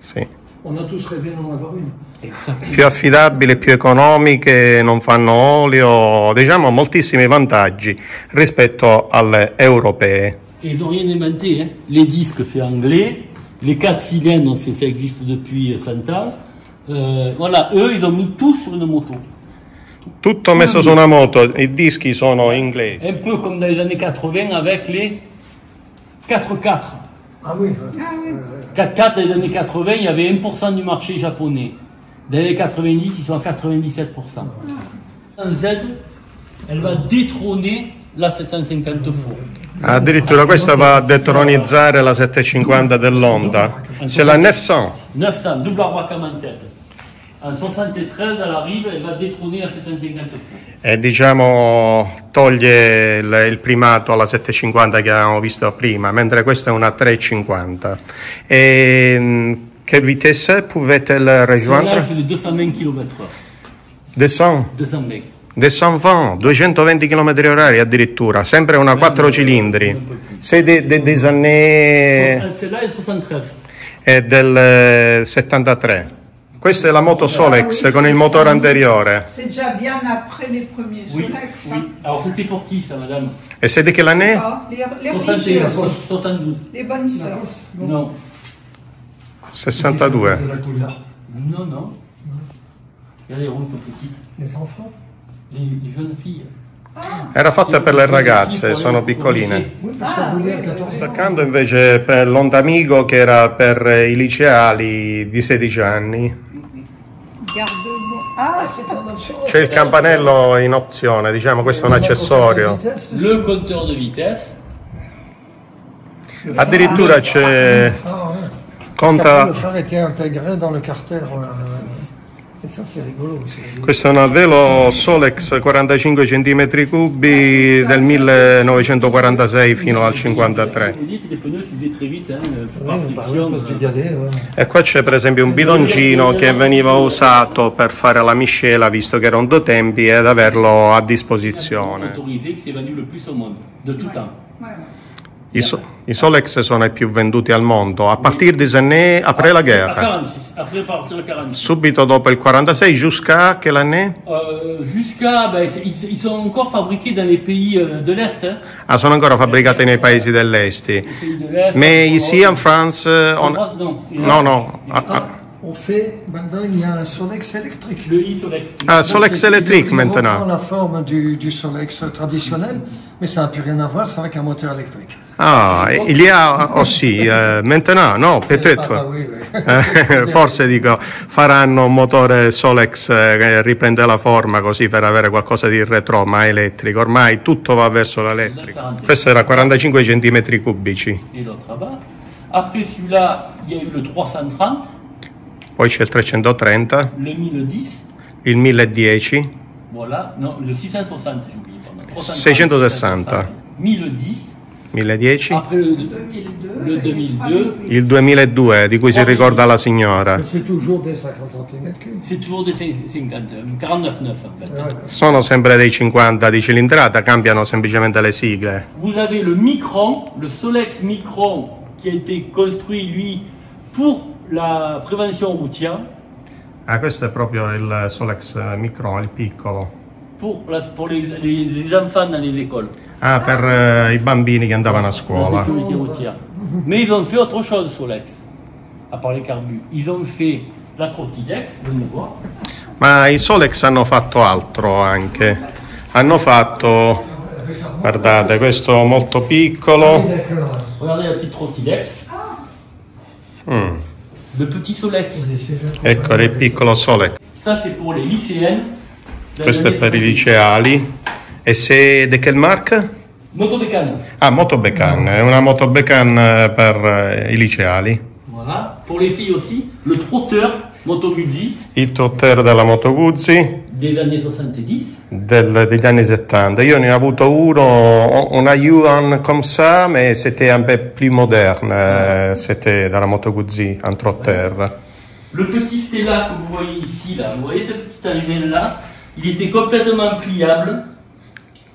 S1: sì.
S3: On a tous rêvé d'en avoir une.
S2: Exactement.
S1: più affidabili, più economiche, non fanno olio, diciamo moltissimi vantaggi rispetto alle europee.
S2: Et ils n'ont rien inventé. Hein. Les disques, c'est anglais. Les 4 cylindres, ça existe depuis 100 ans. Euh, voilà, eux, ils ont mis tout sur une moto.
S1: Tutto messo su una moto, i dischi sono inglesi.
S2: Un peu comme dans les années 80 avec les 4x4.
S3: Ah oui,
S2: 4x4 dans les années 80, il y avait 1% du marché japonais. Les années 90, ils sont à 97%. En Z, elle va détrôner la 750 four.
S1: Addirittura questa va a detronizzare la 750 dell'Honda. C'est la 900.
S2: 900, double arbre tête. En 73, elle arrive, elle va détrôner la 750 four.
S1: E diciamo toglie il, il primato alla 750 che avevamo visto prima, mentre questa è una 350. E mh, che vitesse pouvait-elle
S2: Celle-là, elle
S1: rejoindre?
S2: de 220 km/h.
S1: 200,
S2: 220.
S1: 220, 220 km orari addirittura, sempre una 4 cilindri. C'est des, des, des années
S2: Celle-là est 73.
S1: è del eh, 73. Questa è la moto Solex con il motore anteriore.
S4: C'est déjà bien après les premiers
S2: Oui,
S4: Solex.
S2: oui. Alors c'était pour qui ça, madame
S1: E c'est di che l'année?
S4: Ah, les, les
S2: 61,
S4: religieuses,
S2: 72.
S4: les bonnes sœurs.
S2: Non.
S1: 62.
S3: C'est la couleur.
S2: Non, non. Regardez, les roues sont petites.
S3: Les enfants
S2: Les, les jeunes filles.
S1: Era fatta per le ragazze, sono piccoline.
S2: lycée.
S3: Oui, parce qu'elle roulait à 14 ans.
S1: Staccando invece per l'Ondamigo che era per i liceali di 16 anni.
S4: Garde bon. Ah,
S3: C'est en option.
S1: C'è il campanello in opzione, diciamo questo è un accessorio.
S2: Le compteur de vitesse.
S1: Addirittura c'è
S3: Ah, ouais. Parce qu'après,
S1: conta
S3: le phare était intégré dans le carter. euh,
S1: questo è un velo Solex 45 cm3 del 1946 fino al 53.
S2: Vous dites, les pneus se faisaient très vite, hein,
S3: Oui,
S2: par
S3: bah oui,
S2: friction.
S3: parce du galet, ouais.
S1: E qua c'è per esempio un bidoncino che veniva usato per fare la miscela visto che erano due tempi ed averlo a disposizione. I, so- i Solex sono i più venduti al mondo a partir des années après la guerra.
S2: 46, après partir de 46.
S1: Subito dopo il 46 jusqu'à quelle année?
S2: Euh, Jusqu'à, ben, ils, ils sont encore fabriqués dans les pays euh, de l'Est. Hein,
S1: Ah, sono ancora fabbricate nei paesi dell'est.
S2: les pays de l'Est.
S1: Mais
S2: en
S1: ici en France,
S2: en
S1: on-
S2: France, non.
S1: no, no.
S3: On fait, maintenant, il y a un Solex électrique.
S2: Le i-Solex.
S1: ah, Solex électrique maintenant.
S3: la forme du, du Solex traditionnel, mais ça n'a plus rien à voir, c'est avec un moteur électrique.
S1: Ah, il y a aussi, eh, maintenant, no,
S3: Ah, bah
S1: peut-être.
S3: oui, oui.
S1: Eh, Forse dico, faranno un motore Solex eh, che riprende la forma così per avere qualcosa di retro, ma elettrico. Ormai tutto va verso l'elettrico. Questo era 45 cm cubici.
S2: Et l'autre là-bas. Après celui-là, il y a eu le 330,
S1: Poi c'è il 330,
S2: le 1010.
S1: il 1010,
S2: Voilà. Non, le 660, j'ai oublié. pardon. 330,
S1: 660.
S2: 1010.
S1: 1010.
S2: Après le,
S4: 2002.
S2: le 2002,
S1: Il 2002 di cui si ricorda la signora.
S3: C'est toujours des 50 cm3.
S2: c'est toujours des 50, 49,9 en fait.
S1: Sono sempre dei 50 di cilindrata, cambiano semplicemente le sigle.
S2: Vous avez le Micron, le Solex Micron, qui a été construit, lui, pour la prévention routière,
S1: Ah, questo è proprio il Solex Micron, il piccolo.
S2: pour, la- pour les, les- les enfants dans les écoles,
S1: Ah, per eh, i bambini che andavano a
S2: la
S1: scuola.
S2: Mais ils ont fait autre chose, Solex, à part les carbus. Ils ont fait la Trotidex,
S1: Ma i Solex hanno fatto altro anche. Hanno fatto, guardate, questo molto piccolo.
S2: Regardez la petite Trotidex,
S1: Mm,
S2: le petit Solex.
S1: Ecco il piccolo Solex.
S2: Ça, c'est pour les lycéennes. dans
S1: Questo è per i liceali. E se di che marca?
S2: Motobécane.
S1: Ah, Motobecan, è una Motobecan eh, per eh, i liceali.
S2: Voilà. Pour les filles aussi, le trotteur Moto Guzzi
S1: Il trottero della Moto Guzzi
S2: des années 70.
S1: del- degli anni 70. Io ne ho avuto uno, una Yuan comme ça, mais c'était un peu plus moderne. euh, C'était dalla Moto Guzzi, un trotter.
S2: Le petit Stella que vous voyez ici, là, vous voyez ce petit engin-là, il était complètement pliable.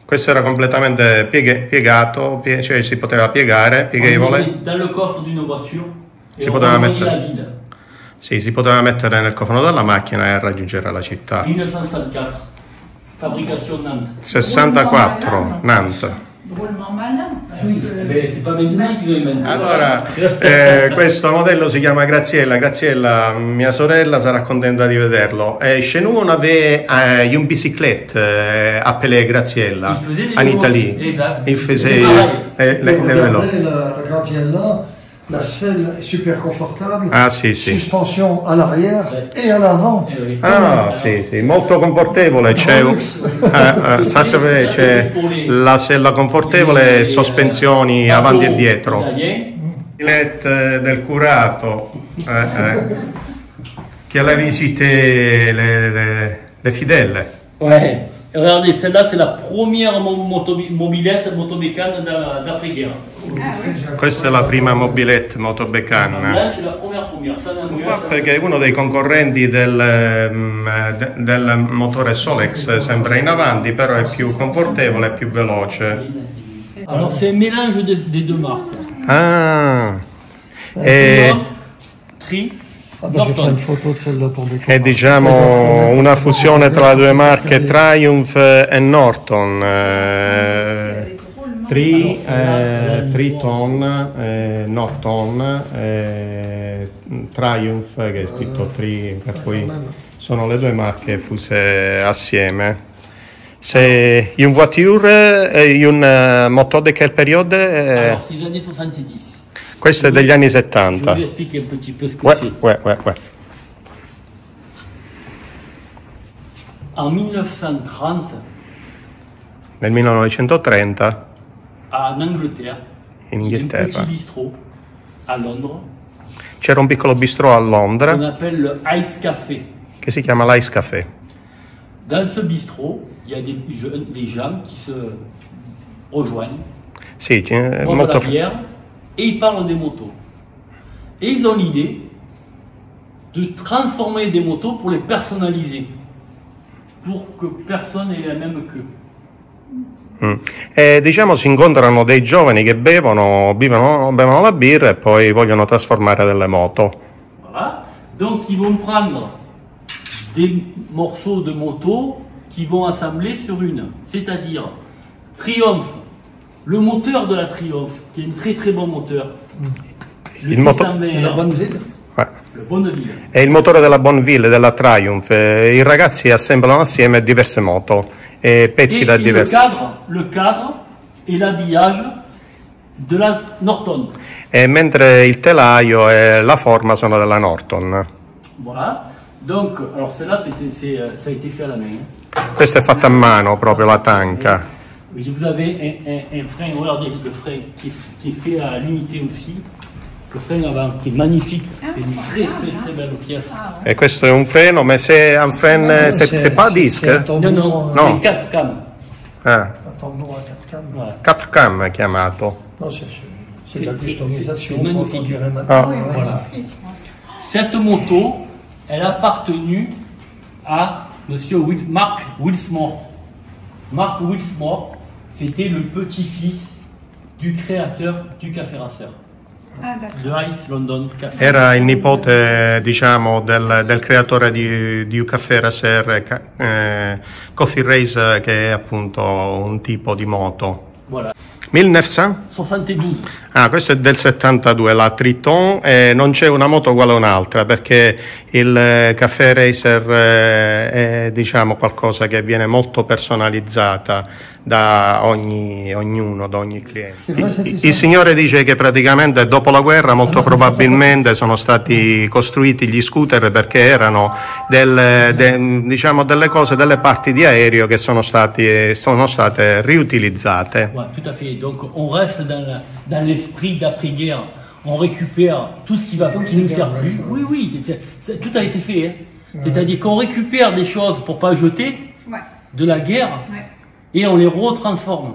S1: Questo era completamente pieghe- piegato, pie- cioè si poteva piegare, pieghevole.
S2: dans le coffre d'une voiture.
S1: Si poteva mettere. Sì, si poteva mettere nel cofano della macchina e raggiungere la città.
S2: 1964. Fabrication Nantes.
S1: 64, Nantes.
S2: Eh inventé.
S1: Allora, eh, questo modello si chiama Graziella. Graziella, mia sorella, sarà contenta di vederlo. Eh, chez nous, on avait euh, une bicyclette euh, appelée Graziella en Italie.
S2: aussi, exact.
S1: Il faisait
S2: pareil.
S1: eh, le, le vélo.
S3: Regardez la, la Gradiella, la selle est super confortable.
S1: Ah, sì, sì.
S3: Suspension à l'arrière
S2: Ouais.
S3: et à l'avant.
S2: Eh.
S1: Ah, sì, sì, molto confortevole. C'è, un- eh, eh, sa sapere, c'è la sella confortevole e sospensioni avanti e dietro.
S2: Italien.
S1: Bilet del curato eh, eh, che alla visite le, le, le fidelle.
S2: Regardez, celle-là, c'est la première mo- moto, mobilette motomécane d'a- d'après-guerre.
S1: Questa è la prima mobilette Qua Perché è uno dei concorrenti del, ehm, de- del motore Solex, sempre in avanti, però è più confortevole e più veloce.
S2: Alors, c'est un mélange de- des deux marques.
S1: Ah, e,
S2: North, Tri,
S1: È diciamo una fusione tra le due marche Triumph e Norton. eh, Tri, eh, Triton, eh, Norton, eh, Triumph che è scritto Tri, per cui sono le due marche fuse assieme. C'est une voiture et une moto de quel période eh,
S2: Alors, c'est les années 70.
S1: Questo è degli anni
S2: Je vous
S1: 70.
S2: explique un petit peu ce que
S1: Ouais, ouais, ouais, ouais.
S2: En 1930,
S1: Nel 1930
S2: en Angleterre,
S1: in Inghilterra. c'era un piccolo bistrò a Londra. Che si chiama l'Ice Café.
S2: Dans ce bistrot, il y a des jeunes, des gens qui se rejoignent,
S1: Sì, molto
S2: la bière et ils parlent des motos. Et ils ont l'idée de transformer des motos pour les personnaliser, pour que personne ait la même queue.
S1: Mm. E diciamo si incontrano dei giovani che bevono, bevono, bevono la birra e poi vogliono trasformare delle moto.
S2: Voilà. Donc ils vont prendre des morceaux de moto qui vont assembler sur une. C'est-à-dire Triumph, le moteur de la Triumph, qui est un très très bon moteur. Le
S1: Il moto-
S2: T120,
S3: C'est la bonne ville
S1: Eh.
S2: le Bonneville.
S1: È il motore della Bonneville, della Triumph. Eh, I ragazzi assemblano assieme diverse moto e pezzi
S2: Et,
S1: da
S2: et le
S1: diversi.
S2: cadre, le cadre et l'habillage de la Norton.
S1: E mentre il telaio e la forma sono della Norton.
S2: Voilà. Donc, alors celle-là, euh, ça a été fait à la main.
S1: Questa è fatta a mano, proprio la tanca.
S2: Vous avez un, un- un frein, regardez le frein qui, est- qui est fait à l'unité aussi. Le frein avant qui est magnifique. C'est une très très très belle pièce.
S1: E questo è un freno, ma se un freno,
S3: Ah,
S1: se,
S3: c'est-
S1: pas
S3: c'est-
S1: disc,
S3: c'est un
S2: Non,
S3: tambour,
S2: non,
S3: euh,
S1: No.
S2: c'est 4 cam.
S1: ah,
S3: un tambour à quatre cams.
S2: Voilà.
S1: 4 cam è chiamato.
S3: Non, c'est c'est de la
S2: C'est- c'est-
S3: customisation,
S2: c'est magnifique.
S1: Ah.
S4: Oui,
S3: hein.
S2: Voilà. Cette moto, elle a appartenu à monsieur Will- Mark Wilsmore. Mark Wilsmore, c'était le petit-fils du créateur du café racer,
S4: Ah,
S2: London Café.
S1: Era il nipote, diciamo, del, del creatore di, di Caffè Racer, ca- eh, Coffee Race, che è appunto un tipo di moto.
S2: Voilà.
S1: 1900?
S2: 72.
S1: Ah, questo è del 72, la Triton, e non c'è una moto uguale a un'altra perché il eh, Caffè Racer eh, è diciamo qualcosa che viene molto personalizzata da ogni, ognuno, da ogni cliente. Il, il signore dice che praticamente dopo la guerra molto probabilmente sono stati costruiti gli scooter perché erano del- de- diciamo delle cose, delle parti di aereo che sono, stati, sono state riutilizzate.
S2: Fait. Donc on reste dans l'esprit d'après-guerre. On récupère tout ce qui va qui ne
S3: c'est
S2: sert plus. Oui, oui, tout a été fait. hein. C'est-à-dire qu'on récupère des choses pour pas jeter
S4: Ouais,
S2: de la guerre
S4: ouais.
S2: et on les retransforme.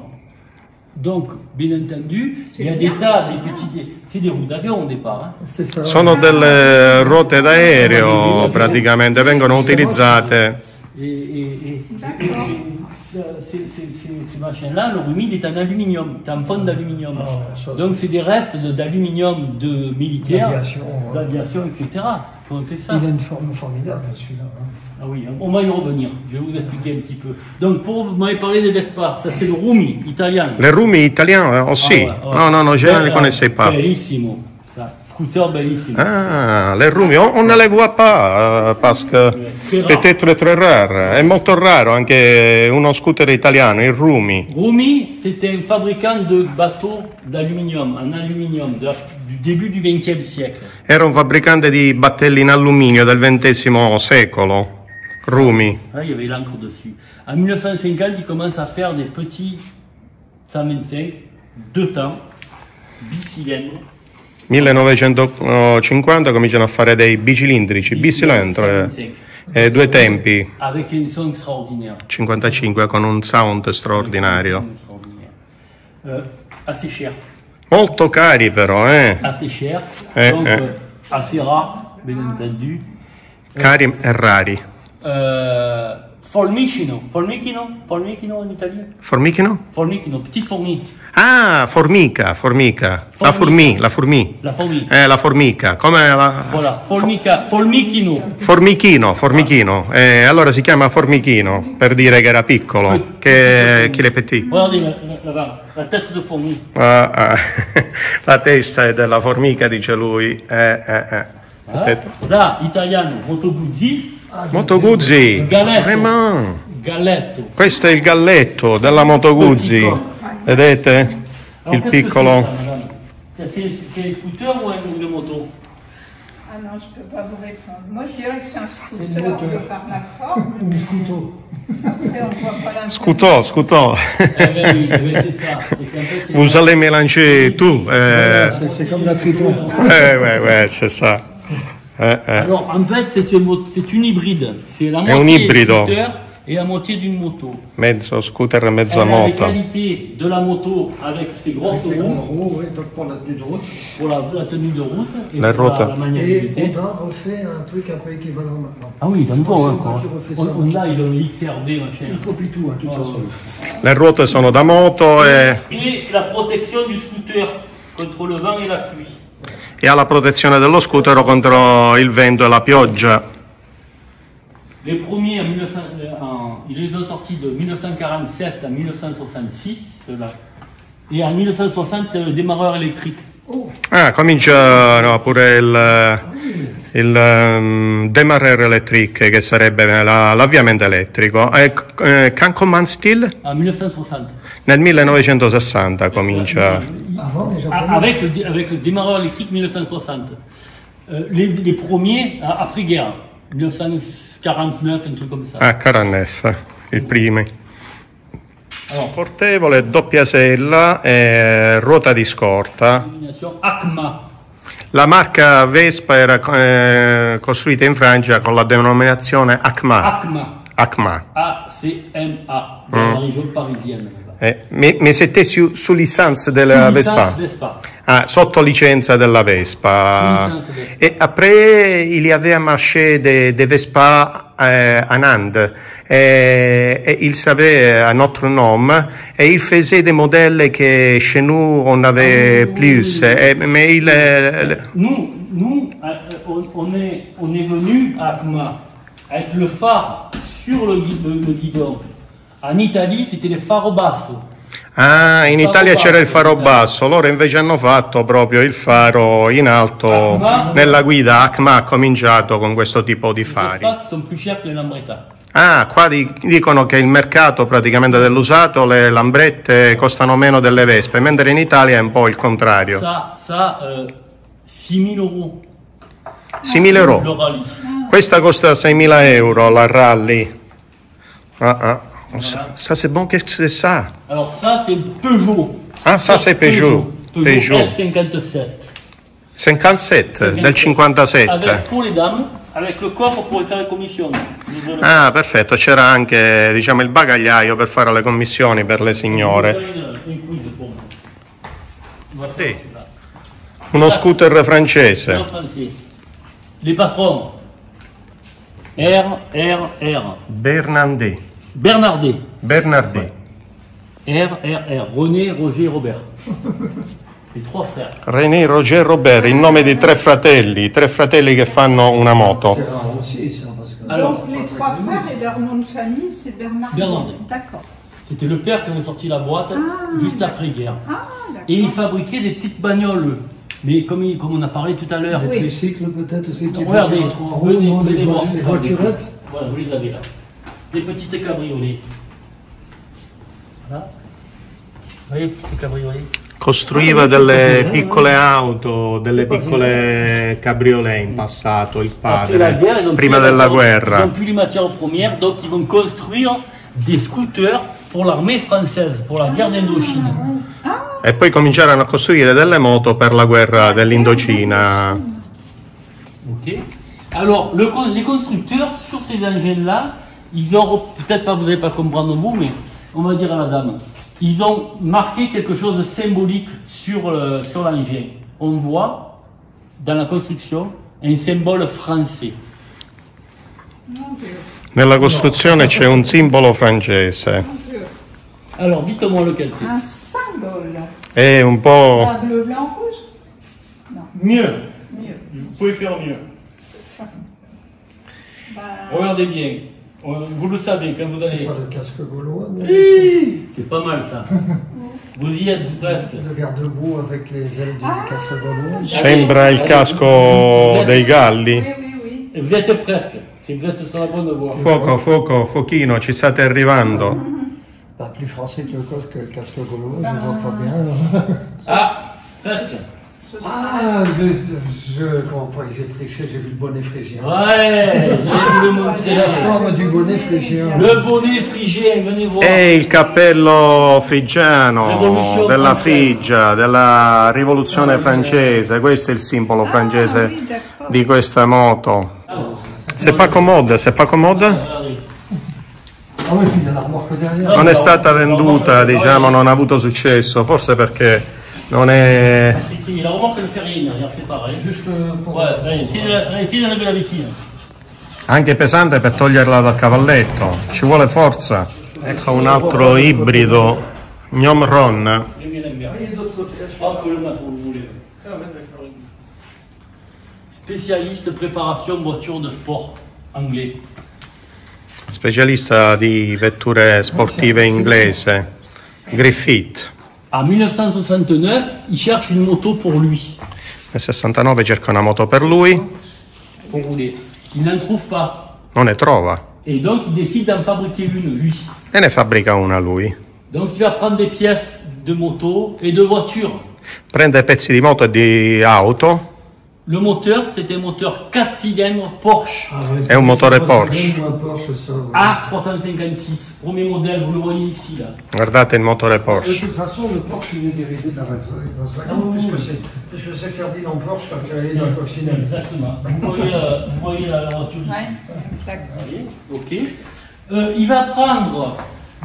S2: Donc, bien entendu, il y a des tas, des petits, c'est des roues d'avion au départ. hein.
S3: C'est ça.
S1: Sono delle ruote d'aereo, praticamente vengono utilizzate.
S4: D'accord.
S2: et ce- ces, ces- ces- ces machins-là, le Rumi, il est en aluminium, est en fond d'aluminium.
S3: Ah ouais,
S2: Donc, c'est des restes de- d'aluminium de militaires,
S3: L'aviation, ouais.
S2: d'aviation, etc. fait ça.
S3: Il a une forme formidable, celui-là. hein.
S2: Ah oui, on va y revenir. Je vais vous expliquer un petit peu. Donc, pour vous m'avez parlé des Vespa, ça c'est le Rumi italien.
S1: Le rumi italiane? Oh sì,
S2: Ah, ouais, ouais.
S1: no, no, no, je ne le
S2: Bella-
S1: connaissais pas.
S2: Bellissimo, ça. Scooter bellissimo.
S1: Ah, le rumi, on, on ne le voit pas, euh, parce que
S2: Rare.
S1: peut-être très rare. È molto raro anche uno scooter italiano, il rumi.
S2: Rumi, c'était un fabricant de bateaux d'aluminium, en aluminium, de du début du XXe siècle.
S1: Era un fabbricante di battelli in alluminio del XX secolo. Rumi.
S2: Là, il y avait l'encre dessus. En 1950, il commence à faire des petits 125, deux temps, bicylindres,
S1: 1950 cominciano a fare dei bicilindrici, bicilindro, eh,
S2: 125,
S1: due tempi,
S2: avec un son extraordinaire.
S1: 55 con un sound straordinario.
S2: Euh.
S1: Molto cari però, eh. Eh, eh.
S2: euh.
S1: Cari e rari.
S2: Formicino, Formicino, Formicino en italien
S1: Formichino?
S2: Formicino, petite fourmi,
S1: Ah, formica, formica. La formi, la formi.
S2: la fourmi.
S1: Eh, la formica, come la...
S2: Voilà, formica, formichino.
S1: Formichino, formichino. Eh, allora si chiama formichino per dire che era piccolo, che, che le petit.
S2: Regardez la, la, la, tête de fourmi.
S1: Ah, ah. La testa è della formica, dice lui. Eh, eh, eh.
S2: Voilà.
S1: Testa.
S2: Là, italiano, Moto Guzzi,
S1: Moto Guzzi.
S2: Galetto.
S1: Vraiment.
S2: Galetto.
S1: Questo è il galletto della Moto Guzzi. Vedete?
S2: Alors,
S1: Il piccolo.
S2: c'est, un scooter ou un- une moto
S4: Ah non, je peux pas vous répondre. Moi, je dirais que c'est un scooter par la forme,
S3: Un
S4: après, on voit pas.
S2: Eh eh qu'en fait, c'est-
S1: Vous allez mélanger tout. Eh,
S3: C'est comme la Triton.
S1: eh, ouais, ouais, c'est ça. Eh, eh.
S2: Alors, en fait, c'est une, une hybride. C'est la moitié
S1: ibrido.
S2: scooter et la moitié d'une moto.
S1: Mezzo scooter e mezzo
S2: Elle a les
S1: moto.
S2: qualités de la moto avec ses grosses
S3: en
S2: roues
S3: donc pour la tenue de route.
S2: pour la, la tenue de route et
S1: La
S2: pour
S1: route.
S2: la, la
S3: Et
S2: maniabilité.
S3: Honda refait un truc un peu équivalent maintenant.
S2: Ah oui, encore.
S3: c'est Honda
S2: a, il a le XRB, machin.
S3: Il copie tout, hein, de toute façon.
S1: Le ruote sono da moto e,
S2: Et la protection du scooter contre le vent et la pluie.
S1: E ha la protezione dello scooter contro il vento e la pioggia.
S2: Les premiers, en 1900, euh, en- ils les ont sortis de 1947 à 1966, ceux-là. Et en 1960, c'est le démarreur électrique.
S1: Ah, comincia no, pure il, il um, Demarer Electric, che sarebbe la- l'avviamento elettrico. E, eh, can command still?
S2: En 1960.
S1: Nel 1960 comincia.
S3: Avant, les
S2: Ah,
S3: Japonais.
S2: Avec avec le démarreur électrique 1960. Euh, les, les premiers ah, après-guerre, 1949, un truc comme ça.
S1: Ah, Caranef, il primo.
S2: Alors,
S1: Portevole, doppia sella e ruota di scorta.
S2: ACMA.
S1: La marca Vespa era eh, costruita in Francia con la denominazione ACMA.
S2: ACMA.
S1: ACMA.
S2: A-C-M-A. Dans la région parisienne.
S1: Eh, mais, mais c'était su, sous licence de la
S2: Sous
S1: Vespa.
S2: licence Vespa.
S1: Ah, sotto licenza della Vespa. Et après, il y avait un marché de, de Vespa euh, en Inde. Et, et il savait un autre nom. Et il faisait des modèles que chez nous, on avait
S2: Ah, oui,
S1: plus.
S2: oui, oui.
S1: Et- mais il... euh,
S2: Nous, nous euh, on, est, on est venu à Acma avec le phare sur le, le- le guidon. En Italie, c'était les faro basso.
S1: Ah, in Italia c'era il faro basso, loro invece hanno fatto proprio il faro in alto. Nella guida Acma ha cominciato con questo tipo di fari. Ah, qua di- dicono che il mercato praticamente dell'usato, le lambrette costano meno delle vespe, mentre in Italia è un po' il contrario.
S2: Ça, ça euh, 6 000 euros.
S1: 6.000
S2: Le
S1: euro. Questa costa 6.000 euro, la rally. Ah, ah. Ça, ça, c'est bon, qu'est-ce que c'est ça
S2: Alors ça, c'est Peugeot.
S1: Ah, ça, c'est Peugeot.
S2: Peugeot,
S1: Peugeot.
S2: S57.
S1: 57, del 57.
S2: Avec, pour les dames, avec le coffre pour. Nous avons-
S1: Ah, perfetto, c'era anche diciamo, il bagagliaio per fare le commissioni per le signore. Sì. Uno scooter francese.
S2: Les patrons. R, R, R.
S1: Bernardi.
S2: Bernardet.
S1: Bernardi.
S2: R, R, R. René, Roger, Robert. Les trois frères.
S1: René, Roger, Robert, il nome di tre fratelli, tre fratelli che fanno una moto.
S3: C'est rare aussi, ça, parce que...
S2: Alors,
S4: Donc les trois frères et leur nom de famille, c'est Bernard.
S2: Bernardet.
S4: D'accord.
S2: C'était le père qui avait sorti la boîte juste après-guerre.
S4: Ah.
S2: Et il fabriquait des petites bagnoles. Mais comme, il- comme on a parlé tout à l'heure,
S3: Des tricycles peut-être aussi, petites
S2: Regardez, venez, venez
S3: vo-
S2: voir
S3: les voiturettes.
S2: Voilà, vous les avez là. Des petites cabriolets. Voilà. Voyez, cabriolets
S1: Costruiva delle piccole auto, delle piccole cabriolet in passato, il padre, prima della
S2: Ils
S1: guerra.
S2: n'ont plus les matières premières, donc ils vont construire des scooters pour l'armée française, pour la guerre d'Indochine.
S1: E poi cominciarono a costruire delle moto per la guerra dell'Indocina.
S2: Ok. Alors, le con- les constructeurs, sur ces engins-là, ils ont, peut-être pas, vous n'allez pas comprendre vous, mais on va dire à la dame, ils ont marqué quelque chose de symbolique sur, le- sur l'engin. On voit, dans la construction, un symbole français.
S1: Nella costruzione c'è un simbolo francese.
S2: Alors, dites-moi lequel c'est.
S4: Un symbole.
S1: È un po'...
S4: Un bleu, blanc, rouge?
S2: Mieux.
S4: Mieux.
S2: Vous pouvez faire mieux.
S4: Bah,
S2: Regardez bien. Vous le savez quand vous
S3: C'est
S2: allez.
S3: pas le casque gaulois, non
S2: C'est pas mal ça. Vous y êtes presque.
S3: De garde-boue avec les ailes du casque gaulois.
S1: Sembra il casco dei galli.
S4: oui, oui, oui.
S2: Vous êtes presque. Si vous êtes sur la bonne voie.
S1: Fuoco, fuoco, fuochino, ci state arrivando.
S3: Pas plus français que le, casque gaulois, je vois pas bien.
S2: Ah, presque.
S3: Ah, je, je, comprends ont triché, j'ai vu le bonnet phrygien.
S2: Ouais, montrer.
S3: C'est la forme du bonnet phrygien.
S2: Le bonnet frigien, venez voir.
S1: È il cappello frigiano della
S2: francese.
S1: Frigia, della rivoluzione francese. Questo è il simbolo francese
S4: oui, d'accord.
S1: di questa moto. C'est pas commode, c'est pas commode?
S3: Ah.
S1: Non è stata venduta, diciamo, non ha avuto successo, forse perché non è...
S2: Ici, la remorque ne fait rien, c'est pareil.
S3: Euh, pour...
S2: Ouais, la- d'enlever la béquille.
S1: anche pesante per toglierla dal cavalletto, ci vuole forza. Ecco un altro ibrido, Gnom Ron.
S2: Le. Spécialiste préparation voiture de sport anglais.
S1: specialista di vetture sportive inglese, Griffith.
S2: En 1969, il cherche une moto pour lui,
S1: Nel 69 cerca una moto per lui,
S2: pour rouler. Il n'en trouve pas.
S1: non ne trova
S2: Et donc, il décide d'en fabriquer une, lui.
S1: e ne fabbrica una lui.
S2: Donc, il va prendre des pièces de moto et de voiture.
S1: Prende pezzi di moto e di auto,
S2: Le moteur, c'était un moteur 4 cylindres Porsche
S3: Ah ouais,
S1: È un
S3: pas
S1: Porsche.
S3: Porsche, ça. ouais.
S2: A356. Premier modèle, vous le voyez ici, là.
S1: il motore
S3: De
S1: Porsche.
S3: toute façon, le Porsche, il est dérivé de la Volkswagen,
S2: Ah oui,
S3: puisque
S2: oui.
S3: c'est Ferdinand Porsche qui a créé la coccinelle.
S2: Exactement. Vous voyez, euh, vous voyez la, la voiture ici.
S4: Ouais, exact.
S2: Vous voyez Ok. Euh, il va prendre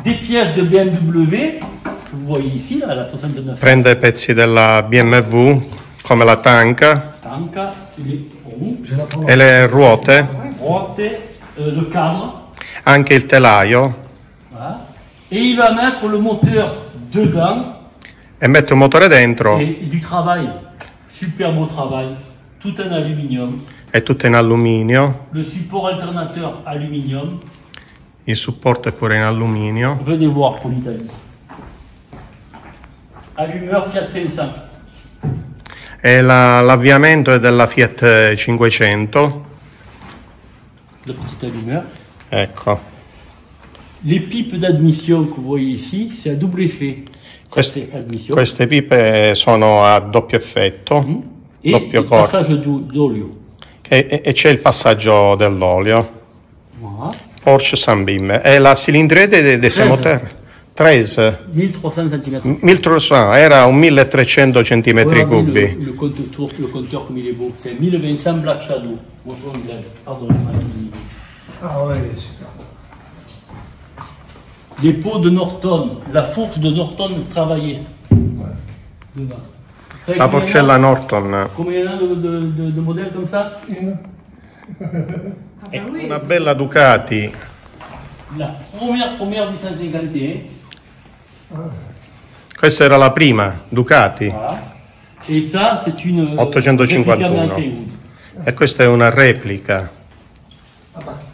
S2: des pièces de BMW, que vous voyez ici, là, la 69
S1: Prende pezzi della BMW come la tanca
S2: Les roues,
S3: prends.
S1: e le ruote,
S2: droite, euh, le cadre,
S1: anche il telaio
S2: voilà. Et il va mettre le moteur dedans
S1: e mette un motore dentro
S2: et du travail, super beau travail, tout en aluminium.
S1: è tutto in alluminio,
S2: Le support alternateur aluminium.
S1: il supporto è pure in alluminio.
S2: Venez voir pour l'Italie. Allumeur Fiat 500.
S1: E la- l'avviamento è della Fiat 500,
S2: Le petit allumeur.
S1: ecco.
S2: Les pipes d'admission que vous voyez ici, c'est à double effet.
S1: Queste, queste pipe sono a doppio effetto,
S2: Et
S1: doppio
S2: le
S1: corpo,
S2: passage d'o- d'olio.
S1: e, e- e c'è il passaggio dell'olio.
S2: Voilà.
S1: Porsche Sunbeam. E la di questi
S2: Treze.
S1: motori? 13.
S2: 1300 cm.
S1: 1300, era un 1300 centimetri cubi.
S2: Le, le, compteur, le compteur comme il est beau, c'est un 1200 Black Shadow.
S3: Ah ouais, super.
S2: Les pots de Norton, la fourche de Norton travaillée. Savez
S1: La forcella Norton.
S2: Combien il y en a de, de, de- de modèles comme ça
S4: Ah bah oui.
S1: Una bella Ducati.
S2: La première, première 851.
S1: Questa era la prima, Ducati.
S2: Voilà. Et ça, c'est une.
S1: 851.
S2: réplica Mantewood.
S1: E questa è una replica.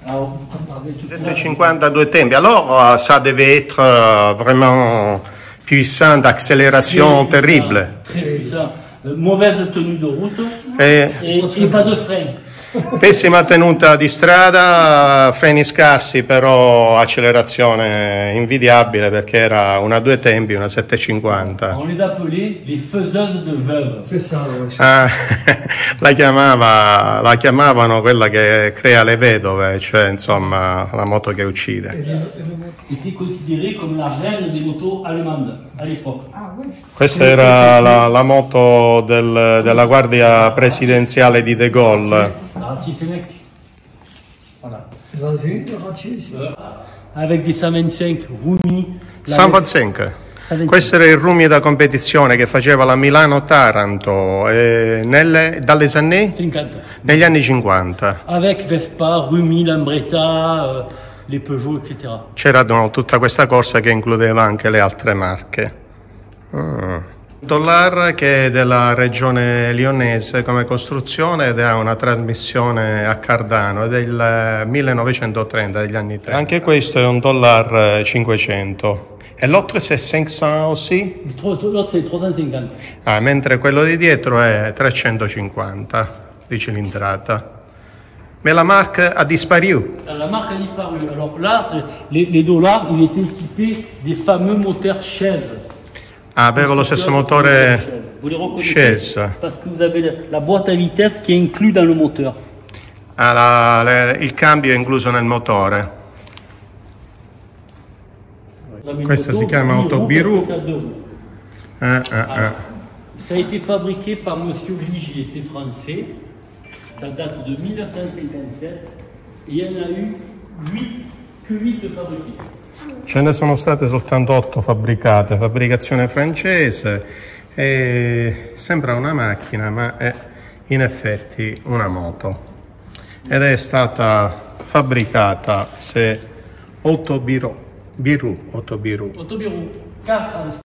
S2: Alors, vous comparez tout ça.
S1: 750 due tempi. Alors, ça devait être euh, vraiment puissant, d'accélération terrible.
S2: puissant, Très puissant. Euh, Mauvaise tenue de route
S1: E
S2: et, et pas de frein.
S1: Pessima tenuta di strada, freni scarsi, però accelerazione invidiabile perché era una due tempi, una 750.
S2: On les appelait les faiseuses de veuves.
S3: C'est ça.
S1: Ah, la, chiamava, la chiamavano quella che crea le vedove, cioè insomma la moto che uccide.
S2: C'était considéré comme la reine des motos allemandes à l'époque.
S4: Ah.
S1: Questa era la, la moto del- della guardia presidenziale di De Gaulle.
S2: La Fennec. Voilà.
S3: Vous avez vu de ratier ici
S2: Avec des 125 Rumi. la
S1: 125. Questo era il Rumi da competizione che faceva la Milano-Taranto eh, nelle- dalle anni,
S2: 50.
S1: negli anni 50.
S2: Avec Vespa, Rumi, Lambretta, euh, les Peugeot, etc.
S1: C'era no, tutta questa corsa che includeva anche le altre marche. Mm. Dollar che è della regione lionese come costruzione ed ha una trasmissione a cardano, è del 1930, degli anni 30. Anche questo è un dollar eh, 500. E l'altro è 500 aussi?
S2: Le tro- L'autre, c'est 350.
S1: Ah, mentre quello di dietro è 350 di cilindrata. Ma la marca ha disparu.
S2: La marque a disparu. Alors là, les, les dollars, ils étaient équipés des fameux moteurs chaises.
S1: Ah, aveva lo stesso motore
S2: que vous avez la- la boîte à vitesse qui est inclue dans le moteur.
S1: Ah, la- le- il cambio è incluso nel motore. Questa si chiama
S2: biroux
S1: autobiroux.
S2: parce que ça a deux roues.
S1: Ah, ah, ah.
S2: Ça a été fabriqué par Monsieur Vigier, c'est français. Ça date de 1957. Et il y en a eu 8, que 8 de fabriqués.
S1: Ce ne sono state soltanto otto fabbricate, fabbricazione francese. E sembra una macchina, ma è in effetti una moto. Ed è stata fabbricata se Autobiro, Biru, Autobiru.
S2: Autobirou, 4